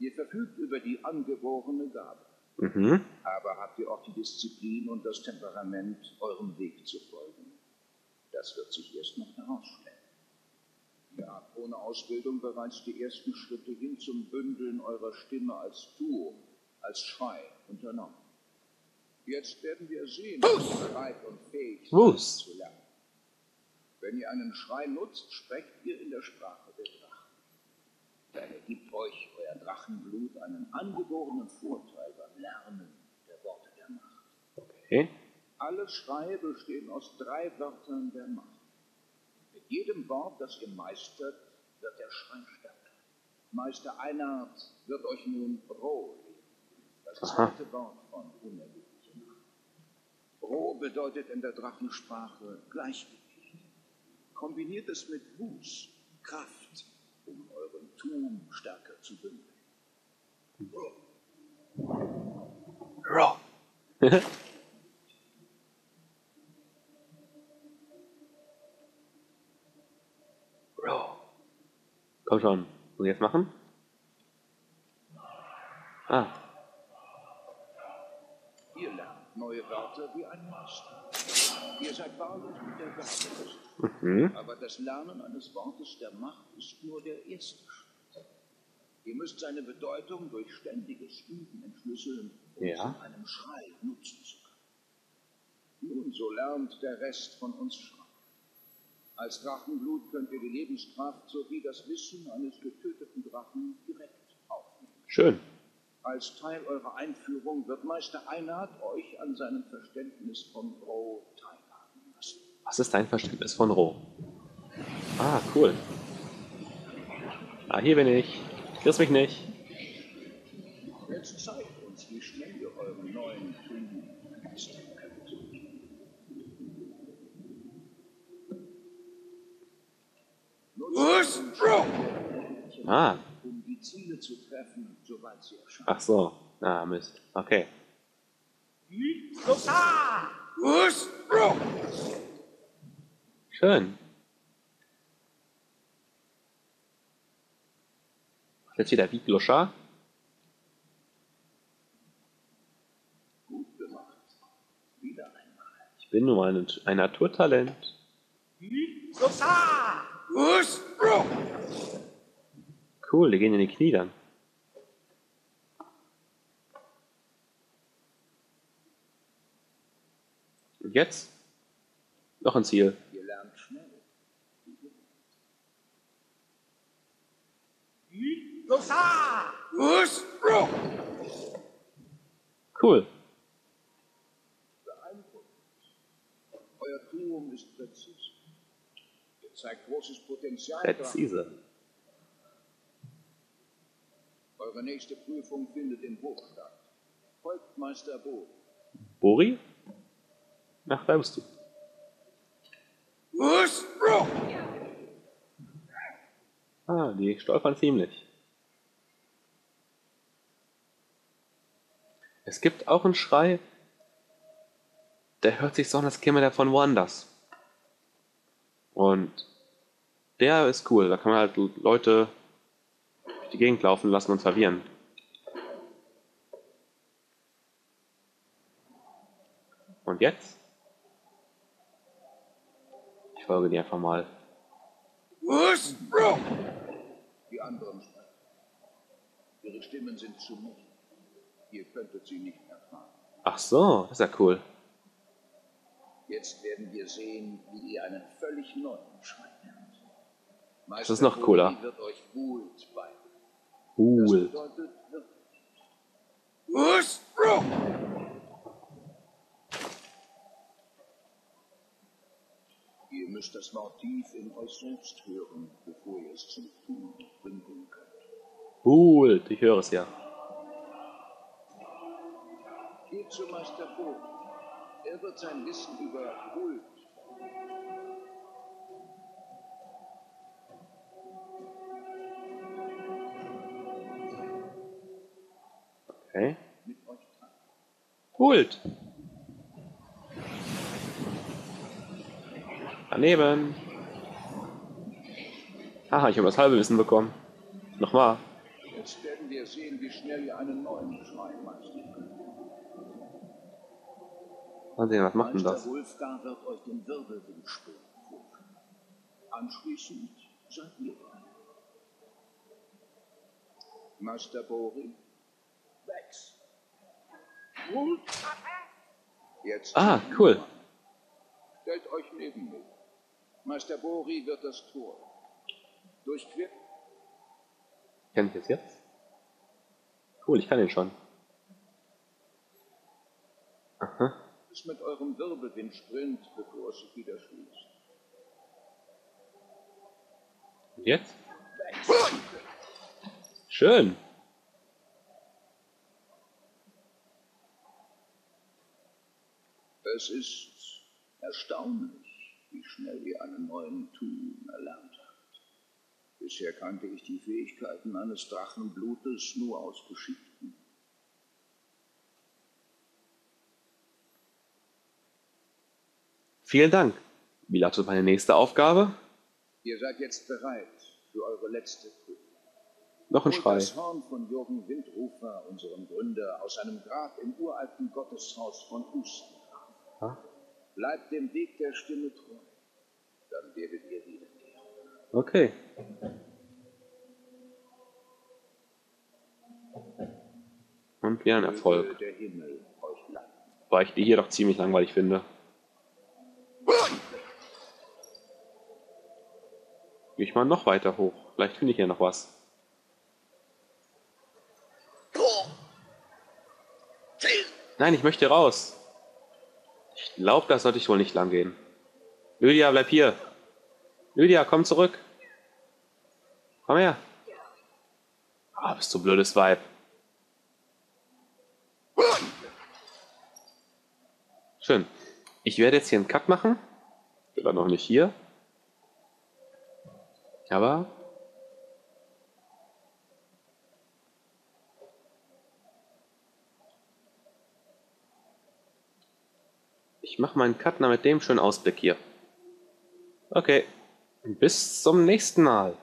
Ihr verfügt über die angeborene Gabe. Mhm. Aber habt ihr auch die Disziplin und das Temperament, eurem Weg zu folgen? Das wird sich erst noch herausstellen. Ihr habt ohne Ausbildung bereits die ersten Schritte hin zum Bündeln eurer Stimme als Duo, als Schrei unternommen. Jetzt werden wir sehen, ob ihr bereit und fähig seid zu lernen. Wenn ihr einen Schrei nutzt, sprecht ihr in der Sprache. Dann ergibt euch euer Drachenblut einen angeborenen Vorteil beim Lernen der Worte der Macht. Okay. Alle Schreie bestehen aus drei Wörtern der Macht. Mit jedem Wort, das ihr meistert, wird der Schrei stärker. Meister Einard wird euch nun Roh lehren. Das zweite Wort von unerbittlicher Macht. Roh bedeutet in der Drachensprache Gleichgewicht. Kombiniert es mit Wus, Kraft, Tum stärker zu bündeln. Raw. Raw. Komm schon. Ich jetzt machen? Ah, Ihr lernt neue Wörter wie ein Meister. Ihr seid wahrlich mit der des mhm. Aber das Lernen eines Wortes der Macht ist nur der erste Schritt. Ihr müsst seine Bedeutung durch ständiges Üben entschlüsseln, um Ja. zu einem Schrei nutzen zu können. Nun, so lernt der Rest von uns Schrei. Als Drachenblut könnt ihr die Lebenskraft sowie das Wissen eines getöteten Drachen direkt aufnehmen. schön. Als Teil eurer Einführung wird Meister Einhard euch an seinem Verständnis von Ro teilhaben lassen. Was ist dein Verständnis von Roh? Ah, cool. Ah, hier bin ich. Grüß mich nicht. Jetzt zeigt uns, wie schnell ihr euren neuen Frieden meistern könnt. Ah, um die Ziele zu treffen, sobald sie erscheinen. ach so. Ah, Mist. Okay. Schön. Jetzt wieder wie Gloscha? Gut gemacht. Wieder einmal. Ich bin nur ein, ein Naturtalent. Cool, die gehen in die Knie dann. Und jetzt? Noch ein Ziel. Ihr lernt schnell. Cool. Euer Tuum ist präzise. Ihr zeigt großes Potenzial. Präzise. Eure nächste Prüfung findet in Burg statt. Folgt Meister Bo. Bori? Ach, da bist du. Ah, die stolpern ziemlich. Es gibt auch einen Schrei, der hört sich so an, als käme der von woanders. Und der ist cool, da kann man halt Leute durch die Gegend laufen lassen und verwirren. Und jetzt? Ich folge dir einfach mal. Die anderen sprechen. Ihre Stimmen sind zu mächtig. Ihr könntet sie nicht erfahren. Ach so, das ist ja cool. Jetzt werden wir sehen, wie ihr einen völlig neuen Schrei lernt. Das ist noch cooler. Wird euch Wult beibringen. Das. Ihr müsst das Wort tief in euch selbst hören, bevor ihr es zum Tun bringen könnt. Cool, ich höre es ja. Geht zu Meister Bo. Er wird sein Wissen über Huld Okay. mit euch teilen. Hult. Daneben. Haha, ich habe das halbe Wissen bekommen. Nochmal. Jetzt werden wir sehen, wie schnell ihr einen neuen Schrei meistern könnt. Mal sehen, was macht denn das? Wulfgar wird euch den Wirbelwindspur vorführen. Anschließend seid ihr dran. Meister Bori. Wulf. Jetzt Ah, cool. Stellt euch neben mich. Meister Bori wird das Tor durchqueren. Kenn ich das jetzt? Cool, ich kann den schon. Aha. Es mit eurem Wirbelwind springt, bevor es sich wieder schließt. Und jetzt? Schön. Es ist erstaunlich, wie schnell ihr einen neuen Tun erlernt habt. Bisher kannte ich die Fähigkeiten eines Drachenblutes nur aus Geschichten. Vielen Dank. Wie lautet meine nächste Aufgabe? Ihr seid jetzt bereit für eure letzte Prüfung. Noch ein Schrei. das Horn von Jürgen Windrufer, unserem Gründer, aus seinem Grab im uralten Gotteshaus von Usten. Ja. Bleibt dem Weg der Stimme treu. Dann werdet ihr wiederkehren. Okay. Und wieder ein Erfolg. Weil ich die hier doch ziemlich langweilig finde. Gehe ich mal noch weiter hoch. Vielleicht finde ich hier noch was. Nein, ich möchte raus. Ich glaube, da sollte ich wohl nicht lang gehen. Lydia, bleib hier. Lydia, komm zurück. Komm her. Ah, bist du blödes Weib. Schön. Ich werde jetzt hier einen Cut machen. Bin dann noch nicht hier. Aber ich mache meinen Cut mal mit dem schönen Ausblick hier. Okay. Bis zum nächsten Mal.